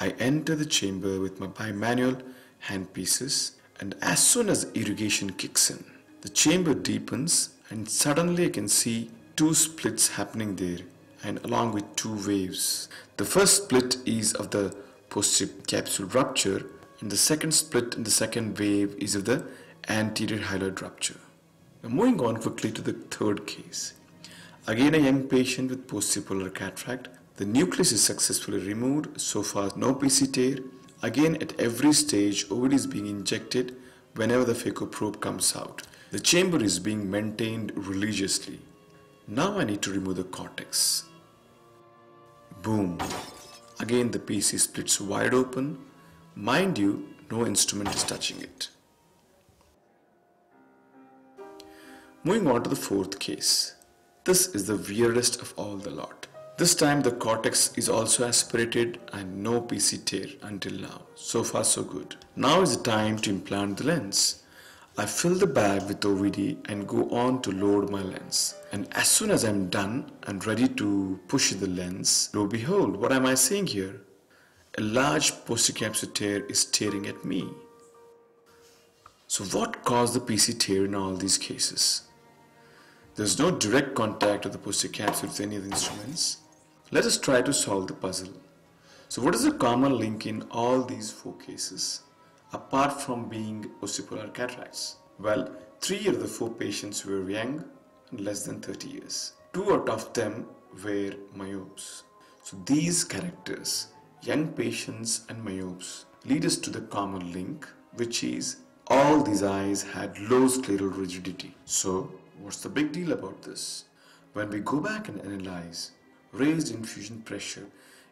I enter the chamber with my bimanual handpieces and as soon as irrigation kicks in, the chamber deepens and suddenly I can see two splits happening there and along with two waves. The first split is of the posterior capsule rupture and the second split in the second wave is of the anterior hyaloid rupture. Now moving on quickly to the third case. Again a young patient with posterior cataract. The nucleus is successfully removed, so far no PC tear. Again at every stage OVD is being injected whenever the phacoprobe comes out. The chamber is being maintained religiously. Now I need to remove the cortex. Boom. Again the PC splits wide open. Mind you, no instrument is touching it. Moving on to the fourth case. This is the weirdest of all the lot. This time the cortex is also aspirated and no PC tear until now. So far so good. Now is the time to implant the lens. I fill the bag with OVD and go on to load my lens. And as soon as I'm done and ready to push the lens, lo behold, what am I seeing here? A large posterior capsular tear is staring at me. So what caused the PC tear in all these cases? There's no direct contact of the posterior capsule with any of the instruments. Let us try to solve the puzzle. So what is the common link in all these four cases, apart from being posterior polar cataracts? Well, three of the four patients were young and less than 30 years. Two out of them were myopes. So these characters, young patients and myopes, lead us to the common link, which is all these eyes had low scleral rigidity. So what's the big deal about this? When we go back and analyze, raised infusion pressure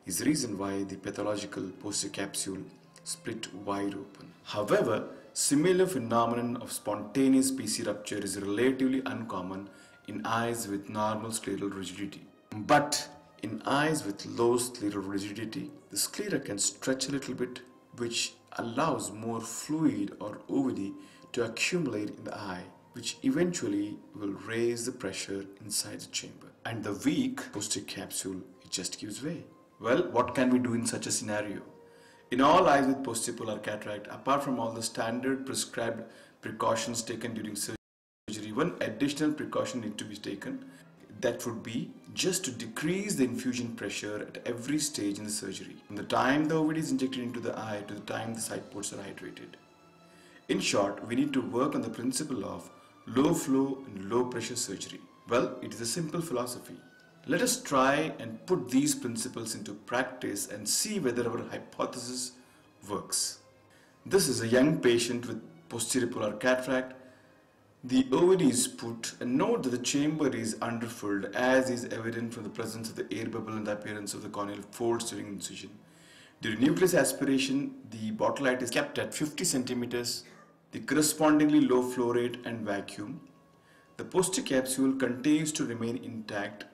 is the reason why the pathological posterior capsule split wide open. However, similar phenomenon of spontaneous PC rupture is relatively uncommon in eyes with normal scleral rigidity. But in eyes with low scleral rigidity, the sclera can stretch a little bit, which allows more fluid or OVD to accumulate in the eye, which eventually will raise the pressure inside the chamber. And the weak posterior capsule, it just gives way. Well, what can we do in such a scenario? In all eyes with posterior polar cataract, apart from all the standard prescribed precautions taken during surgery, one additional precaution need to be taken. That would be just to decrease the infusion pressure at every stage in the surgery. From the time the OVD is injected into the eye to the time the side ports are hydrated. In short, we need to work on the principle of low flow and low pressure surgery. Well, it is a simple philosophy. Let us try and put these principles into practice and see whether our hypothesis works. This is a young patient with posterior polar cataract. The OVD is put and note that the chamber is underfilled as is evident from the presence of the air bubble and the appearance of the corneal folds during incision. During nucleus aspiration, the bottle height is kept at 50 centimeters, the correspondingly low flow rate and vacuum. The posterior capsule continues to remain intact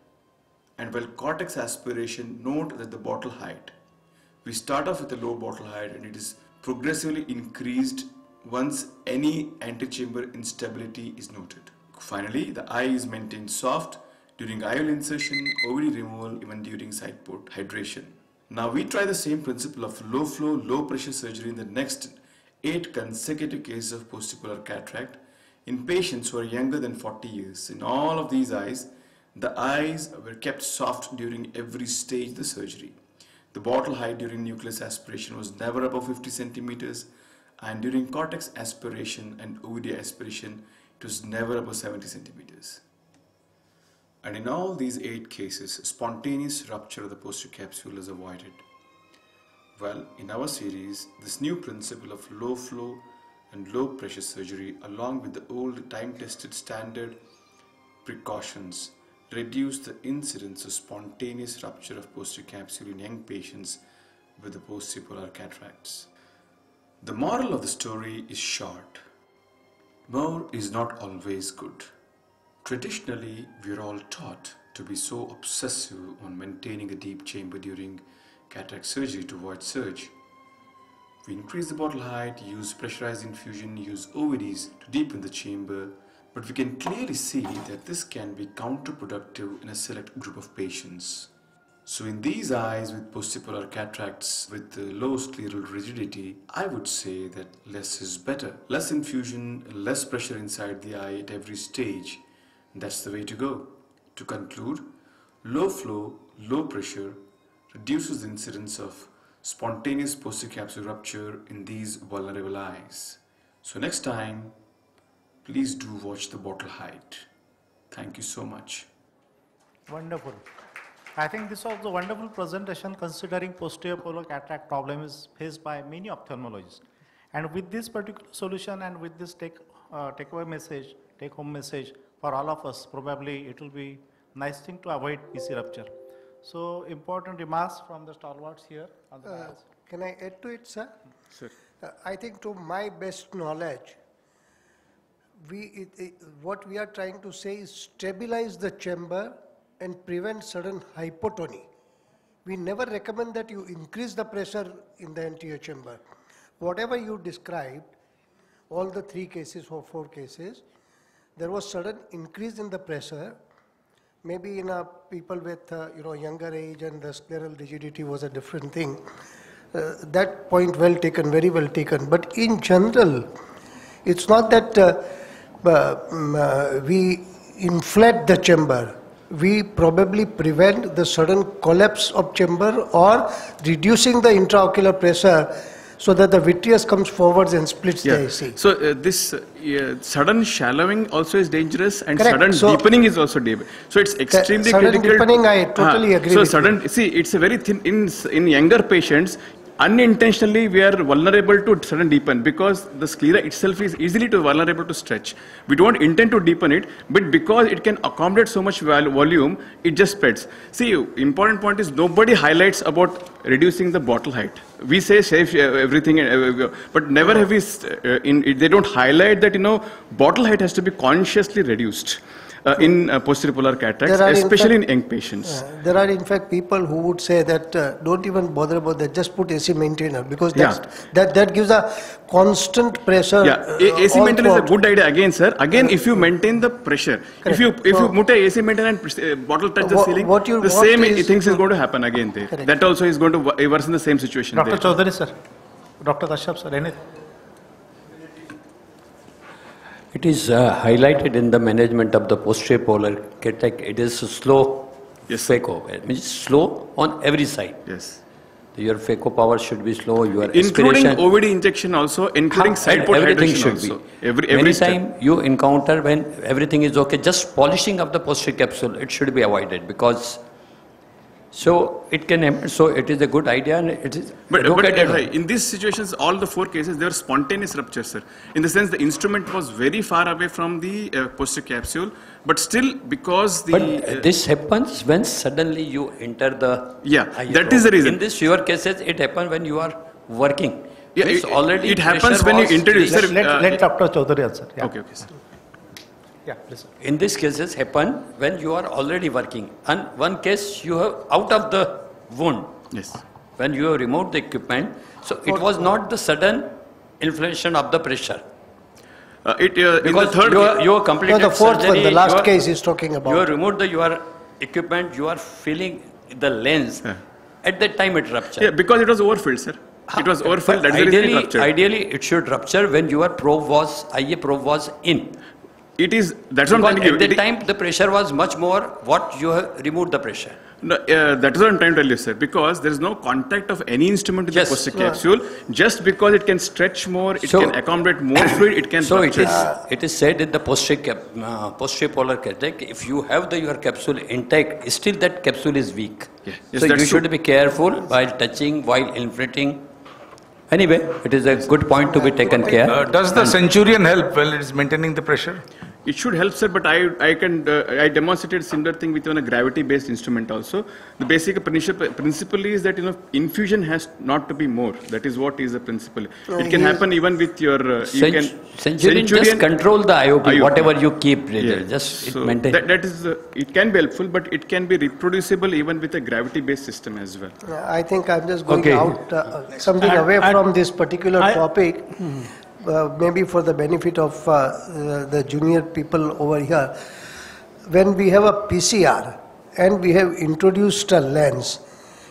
and while cortex aspiration, note that the bottle height. We start off with a low bottle height and it is progressively increased once any antechamber instability is noted. Finally, the eye is maintained soft during IOL insertion, OVD removal, even during side port hydration. Now we try the same principle of low flow, low pressure surgery in the next 8 consecutive cases of posterior polar cataract in patients who are younger than 40 years. In all of these eyes, the eyes were kept soft during every stage of the surgery. The bottle height during nucleus aspiration was never above 50 centimeters and during cortex aspiration and OVD aspiration it was never above 70 centimeters. And in all these eight cases, spontaneous rupture of the posterior capsule is avoided. Well, in our series, this new principle of low flow and low pressure surgery along with the old time-tested standard precautions reduce the incidence of spontaneous rupture of posterior capsule in young patients with the posterior polar cataracts. The moral of the story is short. More is not always good. Traditionally, we are all taught to be so obsessive on maintaining a deep chamber during cataract surgery to avoid surge. We increase the bottle height, use pressurized infusion, use OVDs to deepen the chamber, but we can clearly see that this can be counterproductive in a select group of patients. So in these eyes with posterior polar cataracts with low scleral rigidity, I would say that less is better. Less infusion, less pressure inside the eye at every stage. That's the way to go. To conclude, low flow, low pressure reduces the incidence of spontaneous posterior capsule rupture in these vulnerable eyes. So next time, please do watch the bottle height. Thank you so much.
Wonderful. I think this was a wonderful presentation considering posterior polar cataract problem is faced by many ophthalmologists. And with this particular solution and with this take, uh, takeaway message, take home message for all of us, probably it will be nice thing to avoid PC rupture. So important remarks from the stalwarts here on the
Uh. Can I add to it, sir?
Sir.
Uh, I think to my best knowledge, we, it, it, what we are trying to say is stabilize the chamber and prevent sudden hypotony. We never recommend that you increase the pressure in the anterior chamber. Whatever you described, all the three cases or four cases, there was sudden increase in the pressure. Maybe in a people with uh, you know younger age and the scleral rigidity was a different thing. Uh, that point well taken, very well taken. But in general, it's not that uh, uh, mm, uh, we inflate the chamber. We probably prevent the sudden collapse of chamber or reducing the intraocular pressure so that the vitreous comes forwards and splits the AC.
So uh, this uh, yeah, sudden shallowing also is dangerous, and
Correct.
sudden
So-
deepening is also dangerous. So it's extremely
sudden
critical.
deepening, I totally agree
So
with you.
sudden, see, it's a very thin in in younger patients. Unintentionally, we are vulnerable to sudden deepen because the sclera itself is easily to vulnerable to stretch. We don't intend to deepen it, but because it can accommodate so much volume, it just spreads. See, important point is nobody highlights about reducing the bottle height. We say save uh, everything, uh, uh, but never have we. In, they don't highlight that you know bottle height has to be consciously reduced uh, in uh, posterior polar cataracts,
There are in
especially
fact-
in young patients.
Uh, There are in fact people who would say that uh, don't even bother about that, just put AC maintainer because
Yeah.
that, that gives a constant pressure.
Yeah,
uh,
A- AC
all
maintainer is a good idea again, sir. Again, if you maintain the pressure, if you if you
So-
put a AC maintainer and uh, bottle touch the ceiling,
what you
the same
is
things is going to happen again there.
Correct.
That also is going to wo- worsen the same situation
Dr.
there.
Chaudhary, sir. Dr. Kashyap, sir, anything?
It is uh, highlighted in the management of the posterior polar cataract. It is slow yes. phaco. It means slow on every side.
Yes.
Your phaco power should be slow. Your
Including OVD injection also, including
Ha,
side port
everything should
also.
be.
Every
Many
every step.
time you encounter when everything is okay, just polishing of the posterior capsule, it should be avoided because so it can happen. So it is a good idea and it is
But,
look
but
at
uh, in these situations, all the four cases, they were spontaneous ruptures, sir. In the sense, the instrument was very far away from the uh, posterior capsule, but still, because the
But
uh,
this happens when suddenly you enter the
Yeah, that is the reason.
In this your cases, it happens when you are working.
Yeah, it-
already
it happens when you
was
introduce-
reached.
sir,
Let,
uh,
let Dr. Chaudhary answer. Yeah.
Okay, okay, sir.
Yeah, please. sir.
In these cases happen when you are already working. And one case you have out of the wound.
Yes.
When you have removed the equipment, so it was not the sudden inflation of the pressure.
Uh, it, uh, in the
Because
third
you, are-
ca-
you have completed
No, the fourth one, the last
you are-
case he's talking about.
You have removed the, your equipment, you are filling the lens. At that time it ruptured.
Yeah, because it was overfilled, sir. It was overfilled, that's the it
ideally,
ruptured.
ideally, it should rupture when your probe was, IA probe was in.
It is, that's what I'm
Because
telling you.
At that time, the pressure was much more what you have removed the pressure.
No, uh, that is what I'm trying to tell you, sir. Because there is no contact of any instrument with
Yes.
the posterior
Yeah.
capsule. Just because it can stretch more, it
So-
can accommodate more fluid, it can
So it
rupture.
is, it is said in the posterior, cap, uh, posterior polar cataract, if you have the, your capsule intact, still that capsule is weak.
Yes,
So you
that's true.
should be careful while touching, while inflating. Anyway, it is a good point to be taken care.
Uh, does the Centurion help while it is maintaining the pressure?
It should help, sir, but I, I can, uh, I demonstrated similar thing with even a gravity-based instrument also. The basic principle, principle is that, you know, infusion has not to be more. That is what is the principle.
No,
It can
he is-
happen even with your, uh, you
Cent-
can.
Centurion just control the IOP, whatever you keep,
Yeah.
just it
So
maintain.
That, that is, uh, it can be helpful, but it can be reproducible even with a gravity-based system as well.
Uh, I think I'm just going
Okay.
out, uh, something
And-
away
and-
from this particular
I-
topic, uh, maybe for the benefit of uh, uh, the junior people over here. When we have a PCR and we have introduced a lens,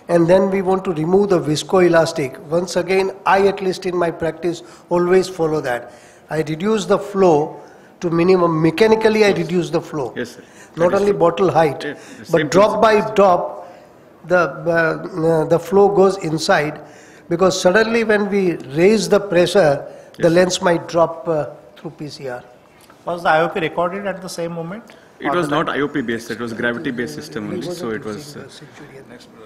and then we want to remove the viscoelastic, once again, I at least in my practice always follow that. I reduce the flow to minimum, mechanically I reduce the flow.
Yes, sir.
Not
That
only bottle height,
the
but drop by drop, the, uh, uh, the flow goes inside because suddenly when we raise the pressure, the lens might drop uh, through PCR.
Was the IOP recorded at the same moment?
It was not IOP-based, it was gravity-based system only, so it was. uh,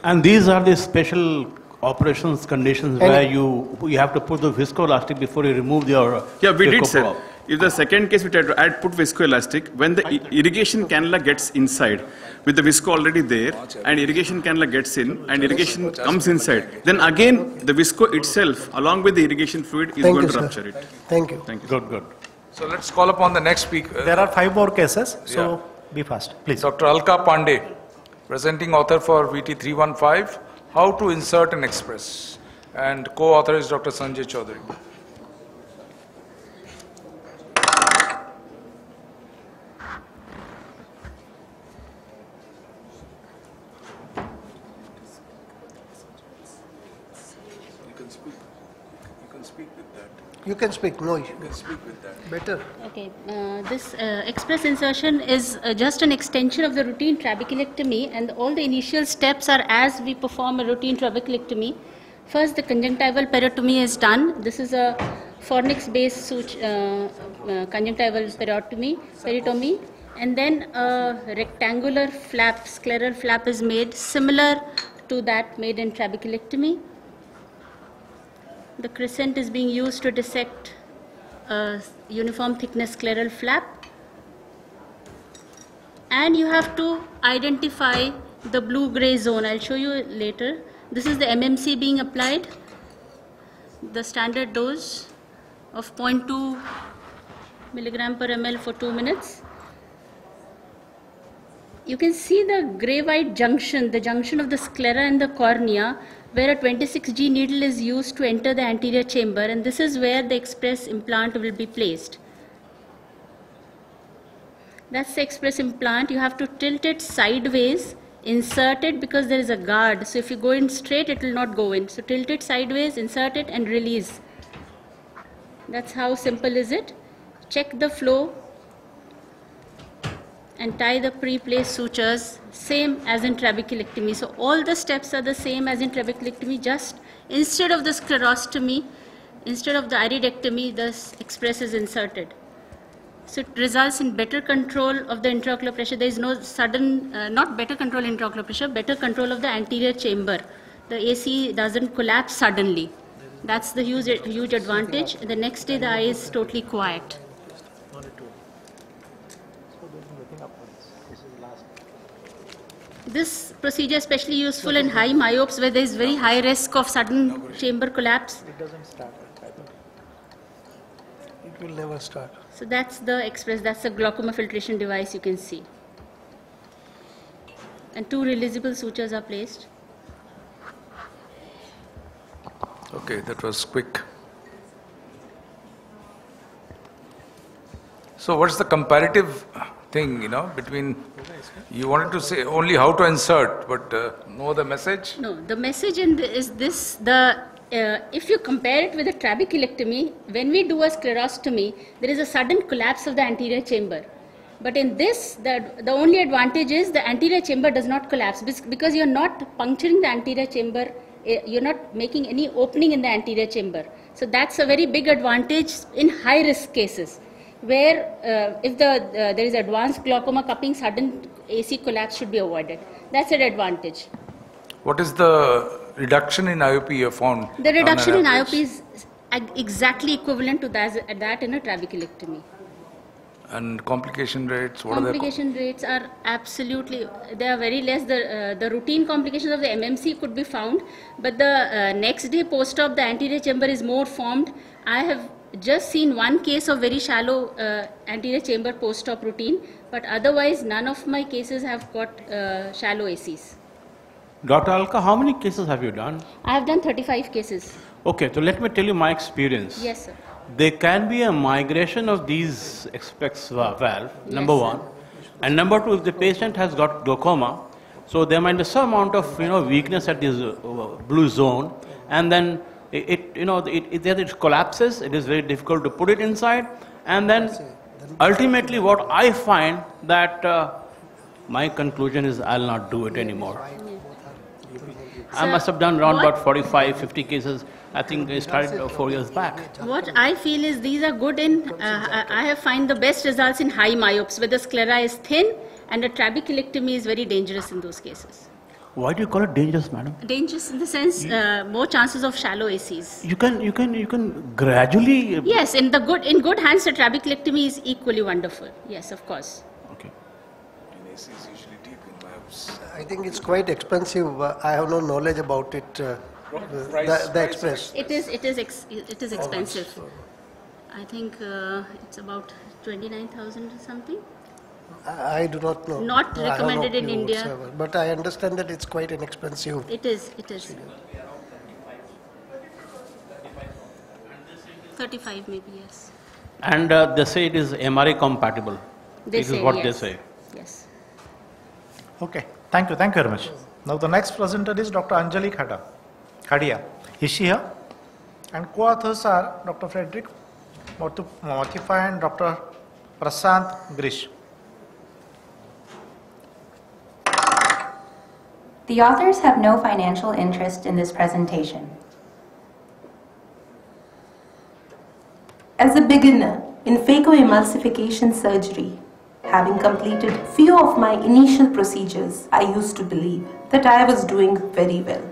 And these are the special operations conditions
And-
where you, you have to put the viscoelastic before you remove your.
Yeah, we did,
phaco
sir.
prop.
If the second case we try to add put viscoelastic, when the irrigation cannula gets inside, with the visco already there, and irrigation cannula gets in, and irrigation comes inside, then again the visco itself, along with the irrigation fluid, is
Thank
going
you,
to
sir.
rupture it.
Thank you.
Thank you.
Good, good. So let's call upon the next speaker.
Uh, there are five more cases, so
Yeah.
be fast, please.
Dr. Alka Pandey, presenting author for VT 315, How to Insert and Express. And co-author is Dr. Sanjay Chaudhary.
You can speak, you can speak with that.
You can speak, no,
You can speak with that.
better.
Okay, uh, this uh, express insertion is uh, just an extension of the routine trabeculectomy and all the initial steps are as we perform a routine trabeculectomy. First, the conjunctival peritomy is done. This is a fornix-based such, uh, uh, conjunctival peritomy, peritomy. And then a rectangular flap, scleral flap is made similar to that made in trabeculectomy. The crescent is being used to dissect a uniform thickness scleral flap. And you have to identify the blue-gray zone. I'll show you later. This is the MMC being applied. The standard dose of 0.2 milligram per ml for two minutes. You can see the gray-white junction, the junction of the sclera and the cornea, where a 26G needle is used to enter the anterior chamber, and this is where the express implant will be placed. That's the express implant. You have to tilt it sideways, insert it because there is a guard. So if you go in straight, it will not go in. So tilt it sideways, insert it, and release. That's how simple is it. Check the flow and tie the pre-placed sutures same as in trabeculectomy. So all the steps are the same as in trabeculectomy, just instead of the sclerostomy, instead of the iridectomy, the express is inserted. So it results in better control of the intraocular pressure. There is no sudden, uh, not better control intraocular pressure, better control of the anterior chamber. The AC doesn't collapse suddenly. That's the huge, huge advantage. The next day the eye is totally quiet. This procedure is especially useful in high myopes where there is very high risk of sudden chamber collapse.
It doesn't start. It will never start.
So that's the express, that's the glaucoma filtration device you can see. And two releasable sutures are placed.
Okay, that was quick. So what's the comparative thing, you know, between, you wanted to say only how to insert, but uh, other message?
No, the message in the, is this, the, uh, if you compare it with a trabeculectomy, when we do a sclerostomy, there is a sudden collapse of the anterior chamber. But in this, the, the only advantage is the anterior chamber does not collapse because you're not puncturing the anterior chamber, eh, you're not making any opening in the anterior chamber. So that's a very big advantage in high risk cases where uh, if the, uh, there is advanced glaucoma cupping, sudden AC collapse should be avoided. That's an advantage.
What is the reduction in IOP you found?
The reduction in? IOP is exactly equivalent to that, that in a trabeculectomy.
And complication rates, what are?
Complication rates are absolutely, they are very less. The, uh, the routine complications of the MMC could be found, but the uh, next day post-op, the anterior chamber is more formed. I have just seen one case of very shallow uh, anterior chamber post-op routine, but otherwise none of my cases have got uh, shallow ACs.
Dr. Alka, how many cases have you done?
I have done 35 cases.
Okay, so let me tell you my experience.
Yes, sir.
There can be a migration of these va- valve, number
Yes,
one. And number two, if the patient has got glaucoma, so there might be some amount of, you know, weakness at this uh, blue zone. And then it, it you know, it, it, then it collapses. It is very difficult to put it inside. And then ultimately what I find that uh, my conclusion is I'll not do it anymore. I must have done around
what-
about 45, 50 cases. I think I started uh, four years back.
What I feel is these are good in, uh, I I have find the best results in high myopes where the sclera is thin and a trabeculectomy is very dangerous in those cases.
Why do you call it dangerous, madam?
Dangerous in the sense, uh, more chances of shallow ACs.
You can, you can, you can gradually. uh,
Yes, in the good, in good hands, the trabeculectomy is equally wonderful. Yes, of course. Okay. In ACs, usually deep in perhaps.
I think it's quite expensive. Uh, I have no knowledge about it. Uh, the,
price-
the
price
express.
It is, it is, ex, it is
How much?
expensive. I think uh, it's about 29,000 or something.
I, I do not know.
Not
I have no
recommended in India.
whatsoever. But I understand that it's quite inexpensive.
It is, it is. 35 maybe, yes.
And uh, they say it is MRI compatible.
They
This is
say,
what they say.
Yes.
Okay, thank you, thank you very much. Now the next presenter is Dr. Anjali Khada, Khadia. Is she here? And co-authors are Dr. Frederick Motify and Dr. Prasant Grish.
The authors have no financial interest in this presentation.
As a beginner in phacoemulsification surgery, having completed few of my initial procedures, I used to believe that I was doing very well.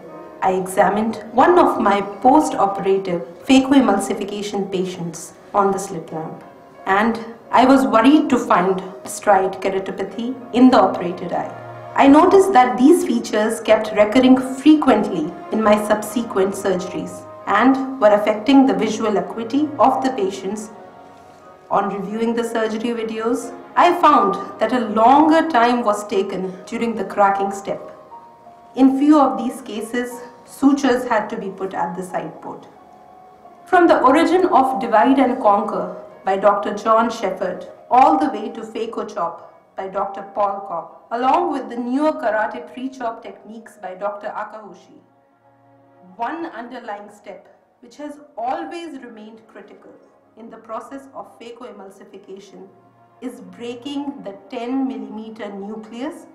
I examined one of my post-operative phacoemulsification patients on the slit lamp and I was worried to find striate keratopathy in the operated eye. I noticed that these features kept recurring frequently in my subsequent surgeries and were affecting the visual acuity of the patients. On reviewing the surgery videos, I found that a longer time was taken during the cracking step. In few of these cases, sutures had to be put at the side port. From the origin of Divide and Conquer by Dr. John Shepherd all the way to Phaco Chop by Dr. Paul Koch, along with the newer karate pre-chop techniques by Dr. Akahoshi. One underlying step which has always remained critical in the process of phacoemulsification is breaking the 10 millimeter nucleus.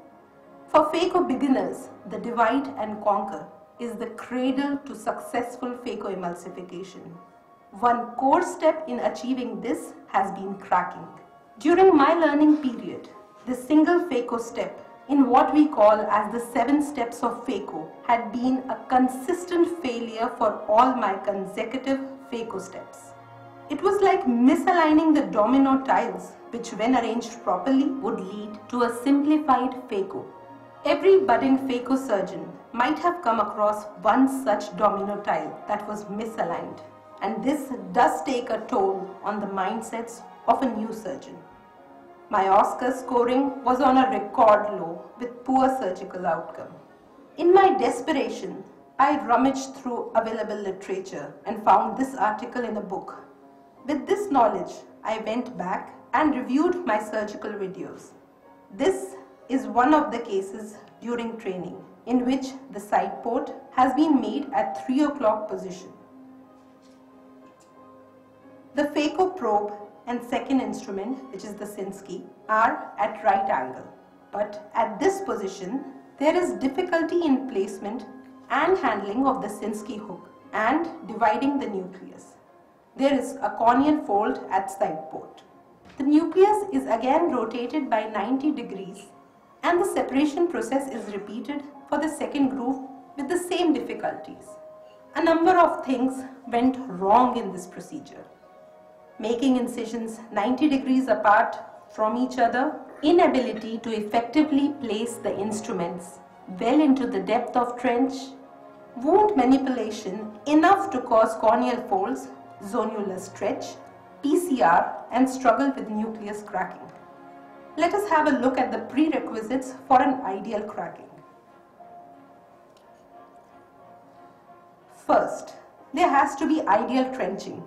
For phaco beginners, the divide and conquer is the cradle to successful phacoemulsification. One core step in achieving this has been cracking. During my learning period, the single phaco step in what we call as the seven steps of phaco had been a consistent failure for all my consecutive phaco steps. It was like misaligning the domino tiles, which when arranged properly would lead to a simplified phaco. Every budding phaco surgeon might have come across one such domino tile that was misaligned, and this does take a toll on the mindsets of a new surgeon. My Oscar scoring was on a record low with poor surgical outcome. In my desperation, I rummaged through available literature and found this article in a book. With this knowledge, I went back and reviewed my surgical videos. This is one of the cases during training in which the side port has been made at 3 o'clock position. The phaco probe and second instrument, which is the Sinskey, are at right angle. But at this position, there is difficulty in placement and handling of the Sinskey hook and dividing the nucleus. There is a corneal fold at side port. The nucleus is again rotated by 90 degrees and the separation process is repeated for the second groove with the same difficulties. A number of things went wrong in this procedure making incisions 90 degrees apart from each other, inability to effectively place the instruments well into the depth of trench, wound manipulation enough to cause corneal folds, zonular stretch, PCR and struggle with nucleus cracking. Let us have a look at the prerequisites for an ideal cracking. First, there has to be ideal trenching.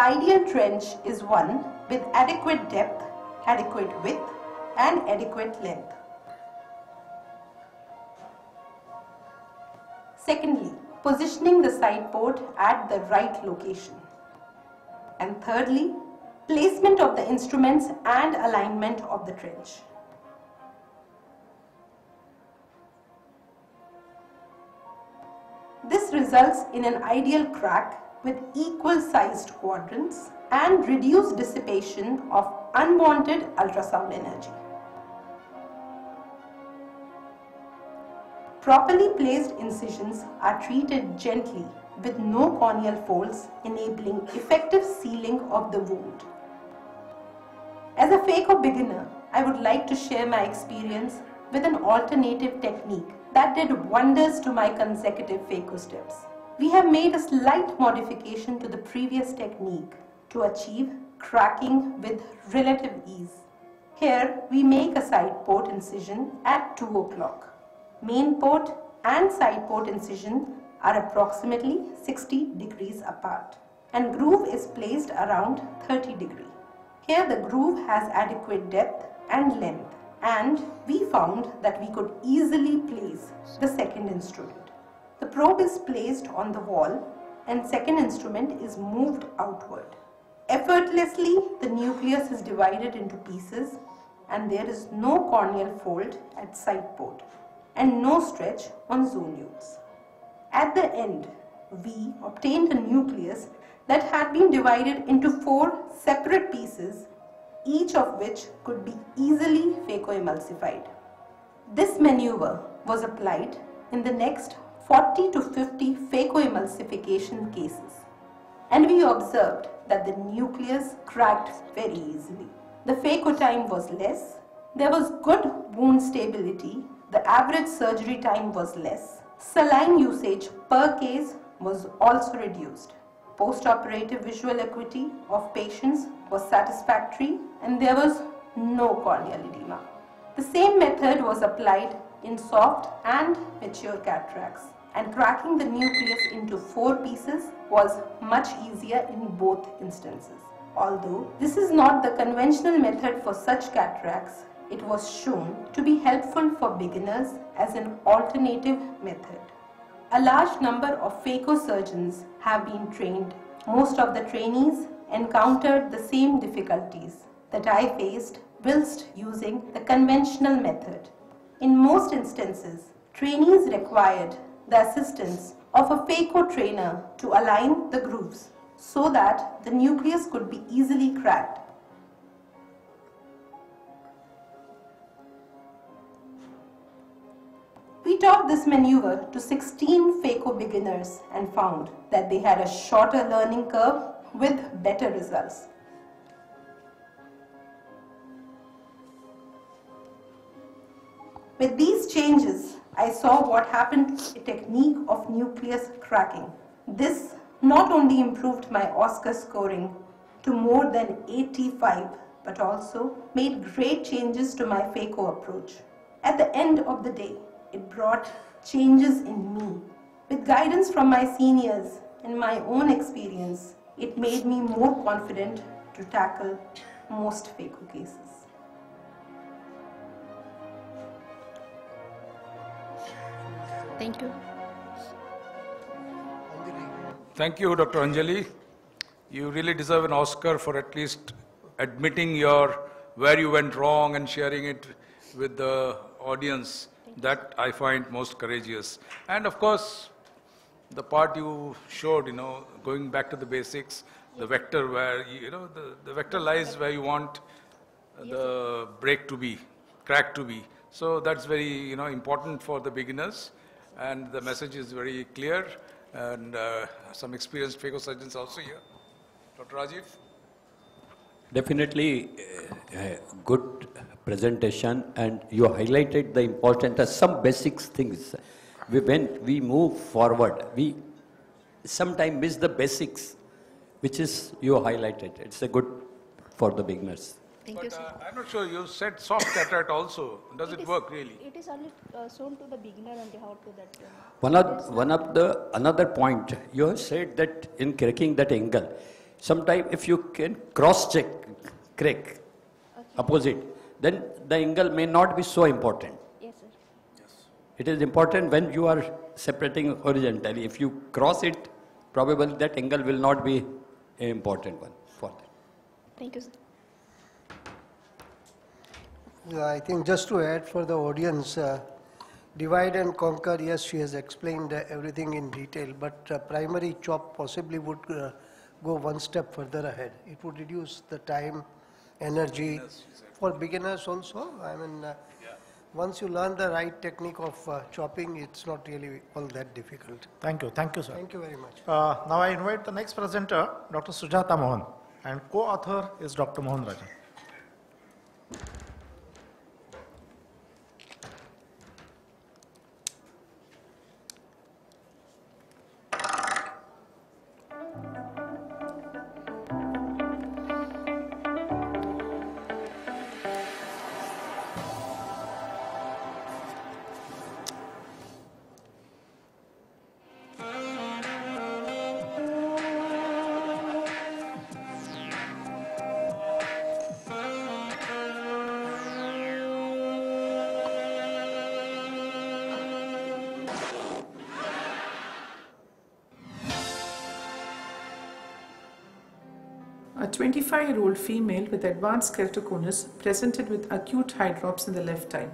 The ideal trench is one with adequate depth, adequate width and adequate length. Secondly, positioning the side port at the right location. And thirdly, placement of the instruments and alignment of the trench. This results in an ideal crack with equal sized quadrants and reduce dissipation of unwanted ultrasound energy. Properly placed incisions are treated gently with no corneal folds enabling effective sealing of the wound. As a phaco beginner, I would like to share my experience with an alternative technique that did wonders to my consecutive phaco steps. We have made a slight modification to the previous technique to achieve cracking with relative ease. Here, we make a side port incision at 2 o'clock. Main port and side port incision are approximately 60 degrees apart and groove is placed around 30 degree. Here the groove has adequate depth and length and we found that we could easily place the second instrument. The probe is placed on the wall and second instrument is moved outward. Effortlessly, the nucleus is divided into pieces and there is no corneal fold at side port and no stretch on zonules. At the end, we obtained a nucleus that had been divided into four separate pieces, each of which could be easily phacoemulsified. This maneuver was applied in the next 40 to 50 phacoemulsification cases, and we observed that the nucleus cracked very easily. The phaco time was less, there was good wound stability, the average surgery time was less, saline usage per case was also reduced. Post-operative visual acuity of patients was satisfactory and there was no corneal edema. The same method was applied in soft and mature cataracts and cracking the nucleus into four pieces was much easier in both instances. Although this is not the conventional method for such cataracts, it was shown to be helpful for beginners as an alternative method. A large number of phaco surgeons have been trained. Most of the trainees encountered the same difficulties that I faced whilst using the conventional method. In most instances, trainees required the assistance of a phaco trainer to align the grooves so that the nucleus could be easily cracked. We taught this maneuver to 16 phaco beginners and found that they had a shorter learning curve with better results. With these changes, I saw what happened to the technique of nucleus cracking. This not only improved my Oscar scoring to more than 85, but also made great changes to my phaco approach. At the end of the day, it brought changes in me. With guidance from my seniors and my own experience, it made me more confident to tackle most phaco cases.
Thank you.
Thank you, Dr. Anjali. You really deserve an Oscar for at least admitting your where you went wrong and sharing it with the audience. That I find most courageous. And of course, the part you showed, you know, going back to the basics, the vector where, you know, the, the vector lies where you want the break to be, crack to be. So that's very, you know, important for the beginners. And the message is very clear. And uh, some experienced phaco surgeons also here. Dr. Rajiv?
Definitely uh, uh, good presentation and you highlighted the importance of some basic things. We, when we move forward, we sometimes miss the basics, which is you highlighted. It's a good for the beginners.
Thank you,
But
sir.
uh, I'm not sure, you said soft cataract also. Does it,
is-
work really?
It is only uh, shown to the beginner only how to that. uh,
One of, one of the, another point, you have said that in cracking that angle, sometime if you can cross-check, crack, opposite, then the angle may not be so important.
Yes, sir.
It is important when you are separating horizontally. If you cross it, probably that angle will not be an important one for that.
Thank you, sir.
Yeah, I think just to add for the audience, uh, Divide and conquer, yes, she has explained uh, everything in detail, but uh, primary chop possibly would uh, go one step further ahead. It would reduce the time, energy for beginners also. I mean, uh, once you learn the right technique of uh, chopping, it's not really all that difficult.
Thank you, thank you, sir.
Thank you very much.
Uh, Now I invite the next presenter, Dr. Sujata Mohan, and co-author is Dr. Mohan Rajan.
25-year-old female with advanced keratoconus presented with acute hydrops in the left eye.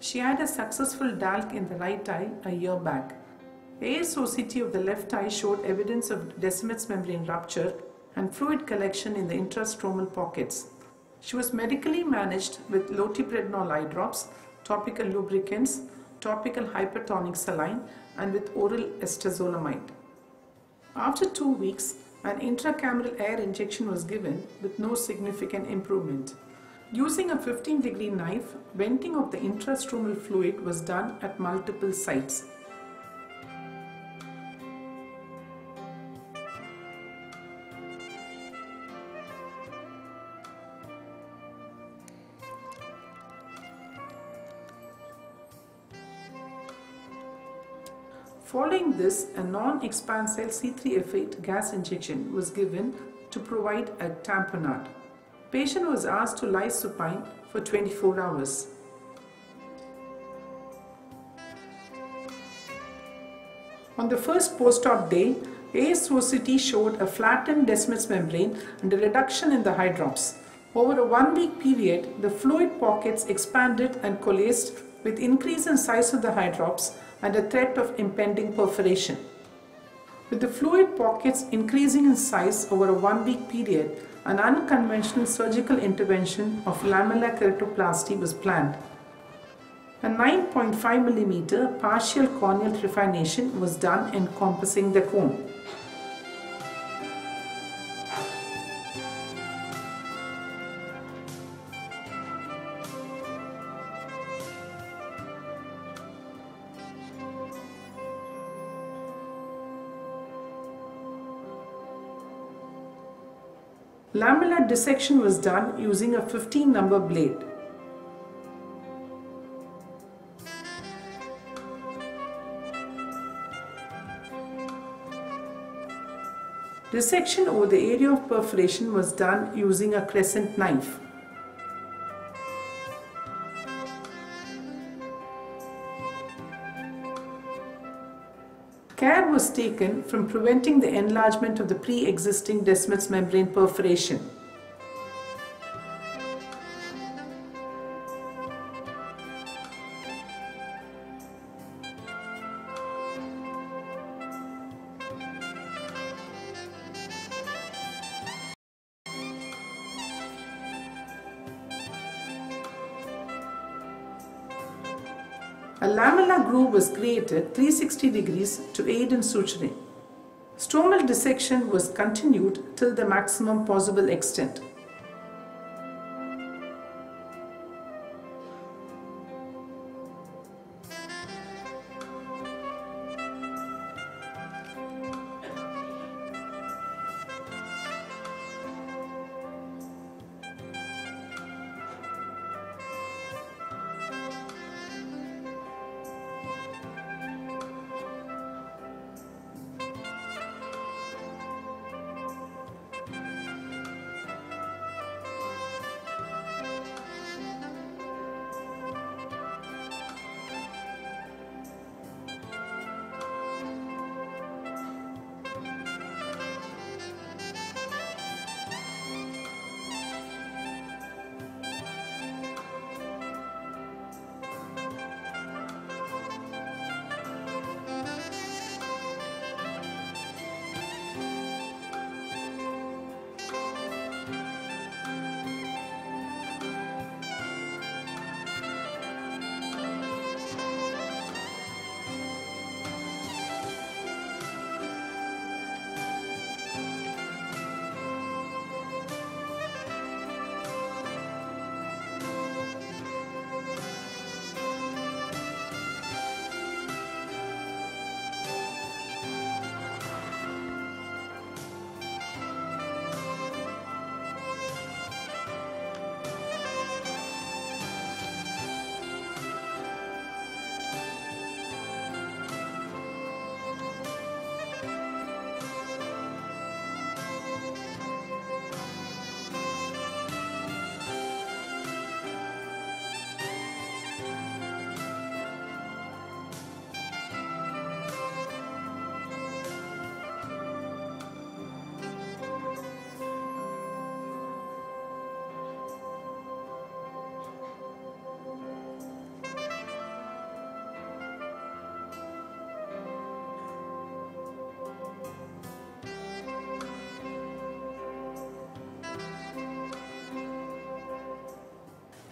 She had a successful DALK in the right eye a year back. ASOCT of the left eye showed evidence of Descemet's membrane rupture and fluid collection in the intrastromal pockets. She was medically managed with loteprednol eye drops, topical lubricants, topical hypertonic saline, and with oral acetazolamide. After two weeks, an intracameral air injection was given with no significant improvement. Using a 15 degree knife, venting of the intrastromal fluid was done at multiple sites. This, a non-expansile C3F8 gas injection was given to provide a tamponade. Patient was asked to lie supine for 24 hours. On the first post-op day, ASOCT showed a flattened Descemet's membrane and a reduction in the hydrops. Over a one-week period, the fluid pockets expanded and coalesced with increase in size of the hydrops and a threat of impending perforation. With the fluid pockets increasing in size over a one-week period, an unconventional surgical intervention of lamellar keratoplasty was planned. A 9.5 mm partial corneal trephination was done encompassing the cone. Lamellar dissection was done using a 15 number blade. Dissection over the area of perforation was done using a crescent knife. Care was taken from preventing the enlargement of the pre-existing Descemet's membrane perforation. A lamellar groove was created 360 degrees to aid in suturing. Stromal dissection was continued till the maximum possible extent.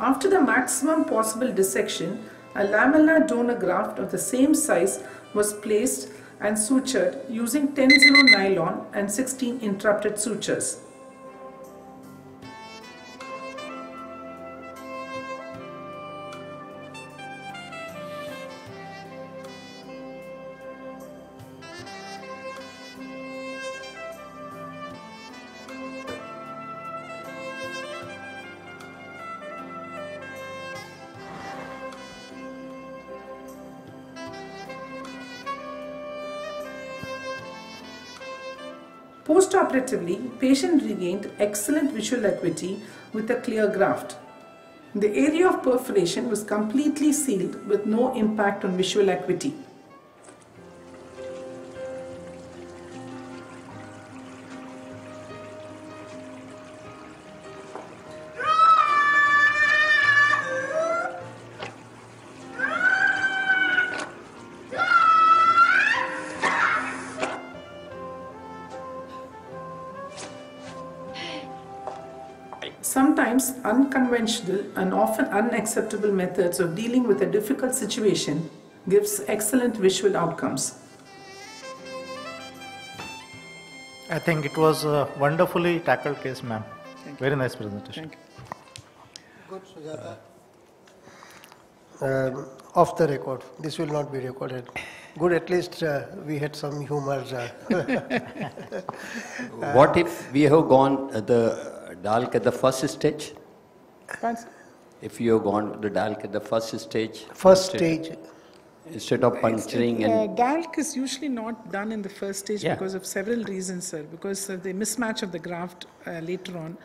After the maximum possible dissection, a lamellar donor graft of the same size was placed and sutured using 10-0 nylon and 16 interrupted sutures. Postoperatively, patient regained excellent visual acuity with a clear graft. The area of perforation was completely sealed with no impact on visual acuity. Unconventional and often unacceptable methods of dealing with a difficult situation gives excellent visual outcomes.
I think it was a wonderfully tackled case, ma'am. Very nice presentation.
Good, Sujata. Um, Off the record, this will not be recorded. Good, at least uh, we had some humor. uh,
What if we have gone uh, the DALK at the first stage? If you have gone to the DALK at the first stage?
First
instead-
stage.
Instead of puncturing
Uh,
and,
DALK is usually not done in the first stage
Yeah.
because of several reasons, sir. Because of the mismatch of the graft uh, later on,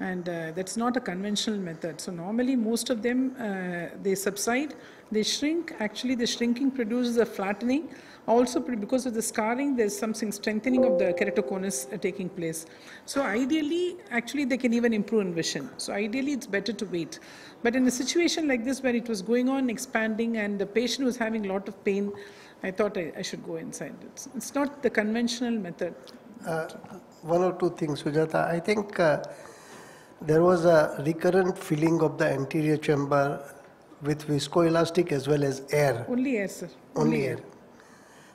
and uh, that's not a conventional method. So normally, most of them uh, they subside, they shrink. Actually, the shrinking produces a flattening. Also, because of the scarring, there's something strengthening of the keratoconus uh, taking place. So ideally, actually, they can even improve in vision. So ideally, it's better to wait. But in a situation like this, where it was going on expanding and the patient was having a lot of pain, I thought I, I should go inside. It's, it's not the conventional method.
Uh, One or two things, Sujata. I think uh, there was a recurrent filling of the anterior chamber with viscoelastic as well as air.
Only air, sir.
Only air.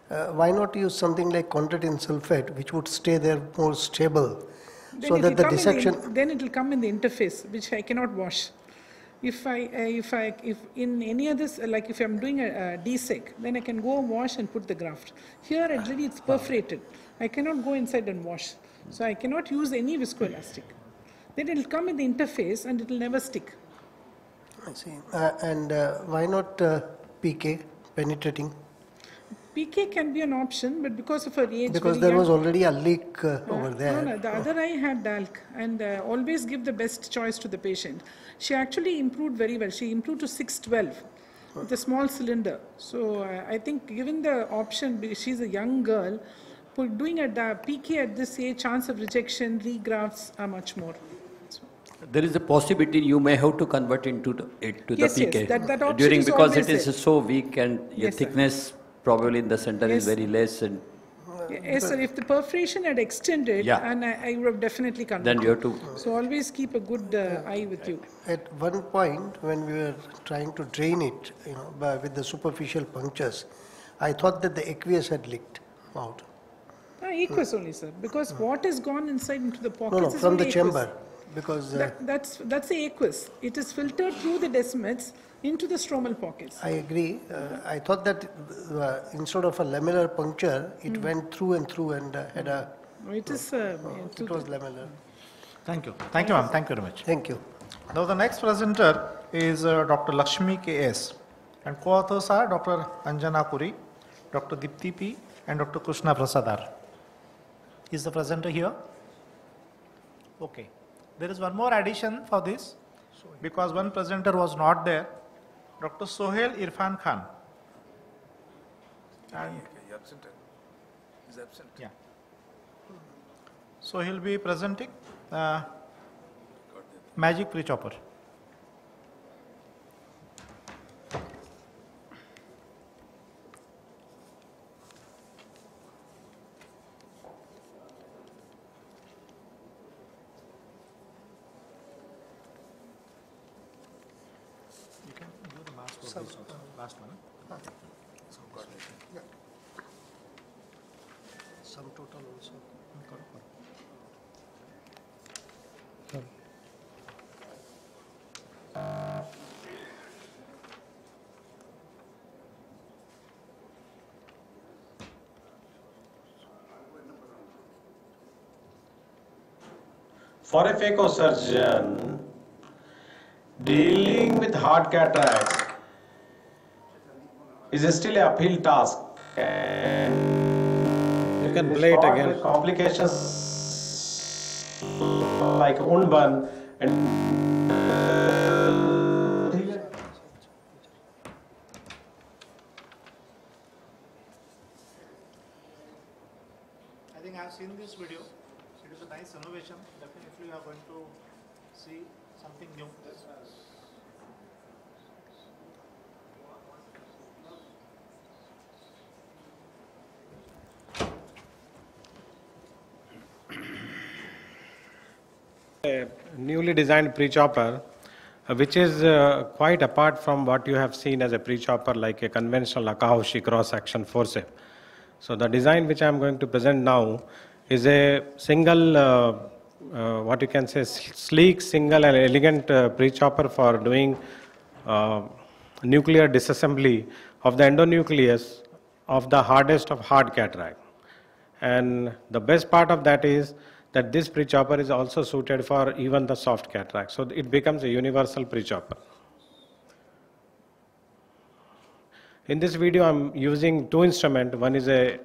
Uh, Why not use something like chondroitin sulfate, which would stay there more stable?
Then
So
it
that
will
the dissection,
then it will come in the interface, which I cannot wash. If I, uh, if I, if in any other, s- like if I'm doing a, a DSEK, then I can go and wash and put the graft. Here already it's perforated. I cannot go inside and wash. So I cannot use any viscoelastic. Then it'll come in the interface and it'll never stick.
I see. Uh, And uh, why not uh, PK, penetrating?
PK can be an option, but because of her age.
Because there
young-
was already a leak uh,
Uh,
over there.
no, no, the other eye had DALK and uh, always give the best choice to the patient. She actually improved very well. She improved to 612 with a small cylinder. So uh, I think given the option, be- she's a young girl, put- doing a PK at this age, chance of rejection, regrafts are much more.
there is a possibility you may have to convert into the, it to
Yes,
the
yes,
PK.
that- that
During,
is
because it
always
is
there.
so weak and your
Yes, sir.
Thickness probably in the center is very less and
Yes, sir, if the perforation had extended,
Yeah.
and I, I would have definitely come.
Then you have to-
So always keep a good uh, eye with you.
At one point, when we were trying to drain it, you know, by, with the superficial punctures, I thought that the aqueous had leaked out.
Ah, aqueous only, sir, because what has gone inside into the pockets
No, no, from
only
the
aqueous.
chamber, because uh,
That, that's, that's the aqueous. It is filtered through the Descemet's into the stromal pockets.
I agree. Uh, I thought that uh, instead of a lamellar puncture, it
Mm.
went through and through and uh, had a.
It is. Uh,
it was lamellar.
Thank you. Thank you, ma'am. Thank you very much.
Thank you.
Now, the next presenter is uh, Dr. Lakshmi K.S. And co-authors are Dr. Anjana Puri, Dr. Dipti P. and Dr. Krishna Prasadar. Is the presenter here? Okay. There is one more addition for this because one presenter was not there. Dr. Sohail Irfan Khan. And
He's absent.
Yeah. So he'll be presenting uh, magic pre-chopper.
Some,
Last one.
uh, yeah. Sum total also.
For a phaco surgeon, dealing with hard cataracts is still a uphill task. You can play it again. Complications like Unban and
I think I have seen this video. A nice innovation. Definitely you are going to see something new.
a newly designed pre-chopper, uh, which is uh, quite apart from what you have seen as a pre-chopper like a conventional Akahoshi cross-section forceps. So the design which I am going to present now is a single, uh, uh, what you can say, sleek, single and elegant uh, pre-chopper for doing uh, nuclear disassembly of the endonucleus of the hardest of hard cataract. And the best part of that is that this pre-chopper is also suited for even the soft cataract. So it becomes a universal pre-chopper. In this video, I'm using two instruments. One is a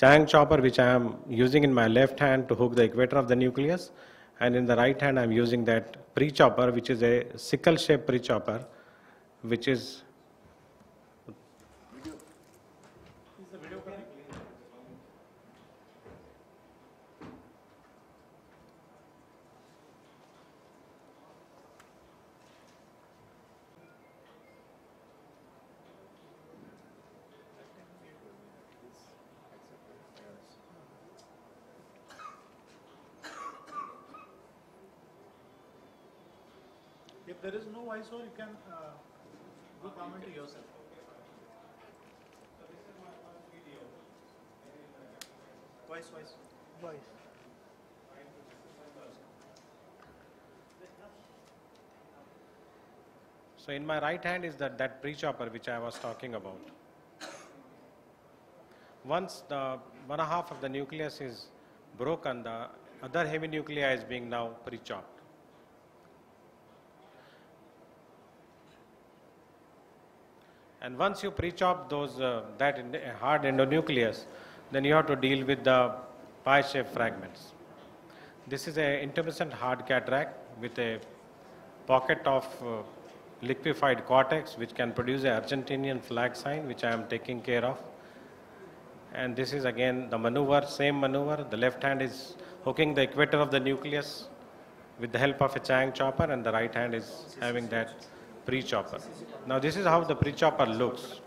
Chang chopper, which I am using in my left hand to hook the equator of the nucleus. And in the right hand, I'm using that pre-chopper, which is a sickle-shaped pre-chopper, which is
If there is no you can uh, do to yourself. Twice, twice.
Twice.
So in my right hand is that, that pre-chopper which I was talking about. Once the one half of the nucleus is broken, the other heavy nuclei is being now pre-chopped. And once you pre-chop those, uh, that in- hard endonucleus, then you have to deal with the pie-shaped fragments. This is a intermittent hard cataract with a pocket of uh, liquefied cortex which can produce an Argentinian flag sign which I am taking care of. And this is again the maneuver, same maneuver. The left hand is hooking the equator of the nucleus with the help of a Chang chopper and the right hand is having that pre-chopper. Now this is how the pre-chopper looks.